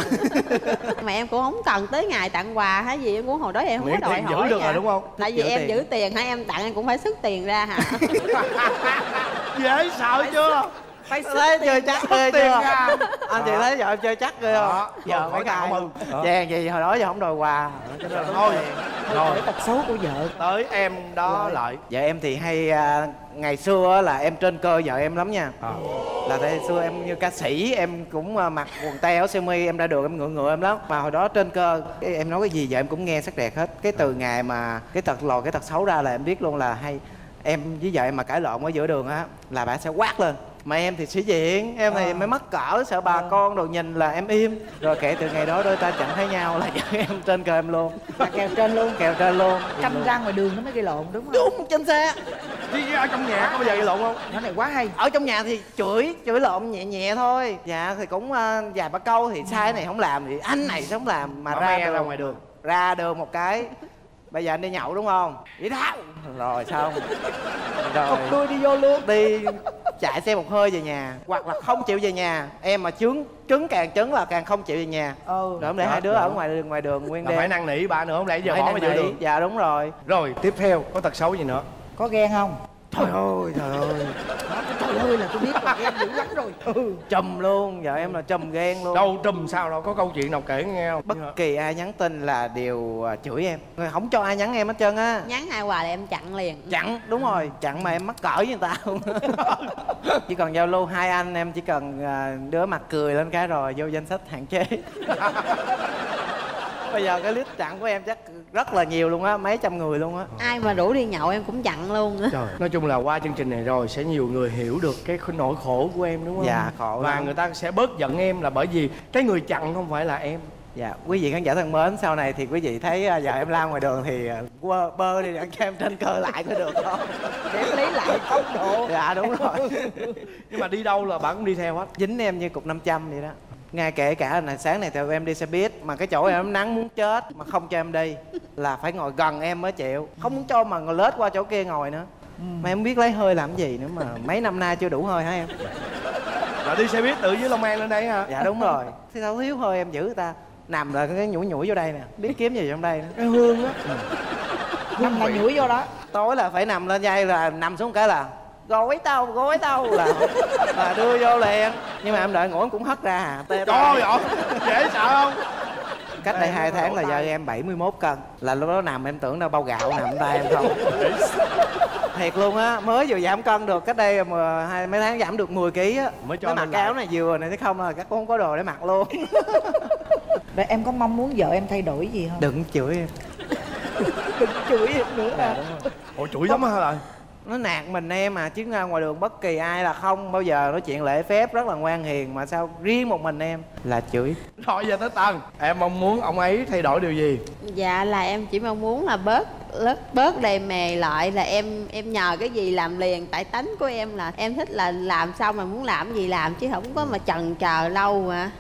(laughs) Mà em cũng không cần tới ngày tặng quà hay gì em cũng hồi đó em không Miễn có đòi tiền giữ hỏi được rồi đúng không? tại vì Giữ em tiền. giữ tiền hả em tặng em cũng phải xuất tiền ra hả? (laughs) Dễ sợ chưa? phải thấy chơi chắc ghê tiền chưa ra. anh chị thấy vợ em chơi chắc ghê không? Giờ tạo mừng. Đó. chèn gì hồi đó giờ không đòi quà. Thôi. rồi cái tật xấu của vợ. Tới em đó lại. Vợ em thì hay à, ngày xưa á là em trên cơ vợ em lắm nha. À. là tại xưa em như ca sĩ em cũng à, mặc quần tây áo sơ mi em ra đường em ngựa ngựa em lắm. Mà hồi đó trên cơ em nói cái gì vợ em cũng nghe sắc đẹp hết. Cái từ ngày mà cái tật lòi cái tật xấu ra là em biết luôn là hay. Em với vợ em mà cãi lộn ở giữa đường á là bà sẽ quát lên. Mà em thì sĩ diện em thì mới mắc cỡ sợ bà con đồ nhìn là em im. Rồi kể từ ngày đó đôi ta chẳng thấy nhau là vợ em trên cơ em luôn. Là kèo trên luôn. Kèo trên luôn. Canh ra ngoài đường nó mới gây lộn đúng không? Đúng trên xe Chứ ở trong nhà có bao giờ gây lộn không? Nó này quá hay. Ở trong nhà thì chửi chửi lộn nhẹ nhẹ thôi. Dạ thì cũng ờ, vài ba câu thì sai này không làm thì anh này sao không làm mà Mở ra đường. ra ngoài đường. ra đường một cái. Bây giờ anh đi nhậu đúng không? Đi tháo rồi xong. Rồi. Cục đuôi đi vô luôn. Đi chạy xe một hơi về nhà. Hoặc là không chịu về nhà. Em mà trứng trứng càng trứng là càng không chịu về nhà. Ừ. Rồi em để Đó, hai đứa đó. ở ngoài đường ngoài đường nguyên đêm phải năn nỉ bà nữa không lẽ giờ bỏ mà nỉ. đường? Dạ đúng rồi. Rồi tiếp theo có tật xấu gì nữa có ghen không? Trời ơi trời ơi. Trời ơi là tôi biết là ghen dữ lắm rồi. Ừ. chùm luôn vợ em là chùm ghen luôn. Đâu trùm sao đâu có câu chuyện nào kể nghe không? Bất kỳ ai nhắn tin là đều à, chửi em. Không cho ai nhắn em hết trơn á. Nhắn hai quà là em chặn liền. Chặn đúng rồi. Chặn mà em mắc cỡ với người ta luôn (laughs) chỉ cần giao lưu hai anh em chỉ cần à, đứa mặt cười lên cái rồi vô danh sách hạn chế (laughs) bây giờ cái list chặn của em chắc rất là nhiều luôn á mấy trăm người luôn á. Ai mà rủ đi nhậu em cũng chặn luôn. Á Trời, nói chung là qua chương trình này rồi sẽ nhiều người hiểu được cái nỗi khổ của em đúng không? Dạ, khổ Và lắm. người ta sẽ bớt giận em là bởi vì cái người chặn không phải là em. Dạ quý vị khán giả thân mến sau này thì quý vị thấy à, vợ em la ngoài đường thì à, quơ bơ đi ăn kem trên cơ lại có được. Không (laughs) để lấy lại tốc độ. Dạ đúng rồi. (laughs) Nhưng mà đi đâu là bạn cũng đi theo hết. Dính em như cục 500 vậy đó ngay kể cả là sáng này theo em đi xe buýt mà cái chỗ em nắng muốn chết mà không cho em đi là phải ngồi gần em mới chịu. Không muốn cho mà ngồi lết qua chỗ kia ngồi nữa. Mà em biết lấy hơi làm gì nữa mà mấy năm nay chưa đủ hơi hả em? Là đi xe buýt từ dưới long an lên đây hả? Dạ đúng rồi. Thì sao thiếu hơi em giữ người ta nằm là cái nhủi nhủi vô đây nè biết kiếm gì trong đây nữa cái hương á. Nằm là nhủi vô đó. Tối là phải nằm lên dây là nằm xuống cái là gối tao gối tao là là đưa vô liền. Nhưng mà em đợi ngủ em cũng hất ra à tê trời ơi dễ sợ không? Cách đây hai tháng là vợ em 71 cân. Là lúc đó nằm em tưởng đâu bao gạo nằm tay em không. Thiệt luôn á mới vừa giảm cân được cách đây mà hai mấy tháng giảm được 10 kg á. Mới cho mặc cái áo này vừa này chứ không là các con không có đồ để mặc luôn. (laughs) Vậy em có mong muốn vợ em thay đổi gì không? Đừng chửi em. (laughs) Đừng chửi em nữa à ủa chửi lắm hả lại nó nạt mình em mà chứ ra ngoài đường bất kỳ ai là không. Bao giờ nói chuyện lễ phép rất là ngoan hiền mà sao riêng một mình em? Là chửi. Rồi giờ tới tân em mong muốn ông ấy thay đổi điều gì? Dạ là em chỉ mong muốn là bớt bớt bớt lề mề lại là em em nhờ cái gì làm liền. Tại tánh của em là em thích là làm xong mà muốn làm gì làm chứ không có mà chần chờ lâu mà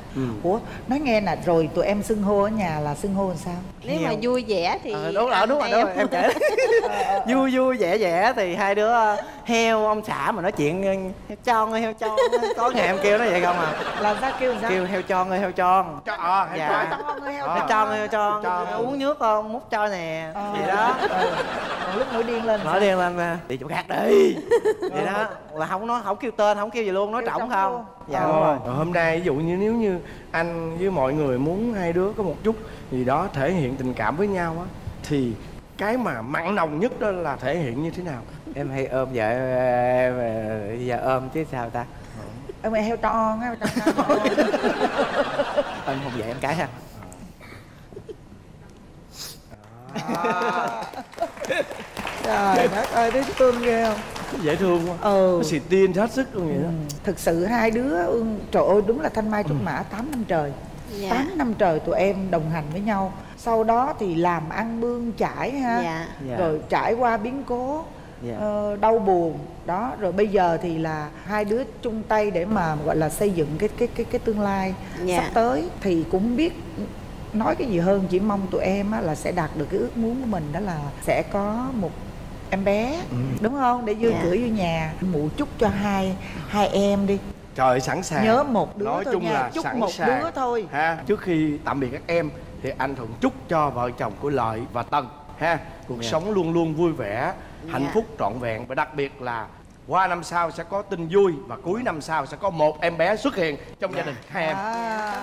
ủa nói nghe nè rồi tụi em xưng hô ở nhà là xưng hô làm sao? Nếu mà vui vẻ thì Ờ, đúng rồi đúng rồi đúng rồi em kể. (laughs) Vui vui vẻ vẻ thì hai đứa ờ, heo ông xã mà nói chuyện ờ, heo tròn ơi heo tròn có ngày em kêu nó vậy không à? Là sao kêu sao? Kêu heo tròn ơi heo tròn cho ờ heo dạ. tròn ơi, heo tròn. ơi heo tròn Tròn. uống nước không múc cho nè. Ờ. vậy đó. Ừ. còn lúc nổi điên lên sao? điên lên đi chỗ khác đi. Vậy đó. Là không nói không kêu tên không kêu gì luôn nói trọng không. Dạ Ờ, đúng rồi hôm nay ví dụ như nếu như anh với mọi người muốn hai đứa có một chút gì đó thể hiện tình cảm với nhau á thì cái mà mặn nồng nhất đó là thể hiện như thế nào? Em hay ôm vợ em giờ ôm chứ sao ta? Em ơi heo tròn heo tròn (laughs) ôm không vậy em cái ha. Trời đất ơi thấy thương ghê không dễ thương quá ừ nó xì tin hết sức luôn vậy đó thực sự hai đứa ừ, trời ơi đúng là thanh mai trúc mã 8 năm trời Dạ. 8 năm trời tụi em đồng hành với nhau sau đó thì làm ăn bươn chải ha Dạ. Dạ. rồi trải qua biến cố Dạ. ờ, đau buồn đó rồi bây giờ thì là hai đứa chung tay để mà gọi là xây dựng cái cái cái cái tương lai Dạ. sắp tới thì cũng biết nói cái gì hơn chỉ mong tụi em á, là sẽ đạt được cái ước muốn của mình đó là sẽ có một em bé đúng không để vui Dạ. cửa vô nhà mụ chúc cho hai hai em đi trời sẵn sàng Nhớ một đứa nói thôi chung nha, là chúc sẵn một sàng. đứa thôi. ha trước khi tạm biệt các em thì anh thuận chúc cho vợ chồng của lợi và tân ha cuộc Dạ. sống luôn luôn vui vẻ hạnh Dạ. phúc trọn vẹn và đặc biệt là qua năm sau sẽ có tin vui và cuối năm sau sẽ có một em bé xuất hiện trong gia đình hai em à.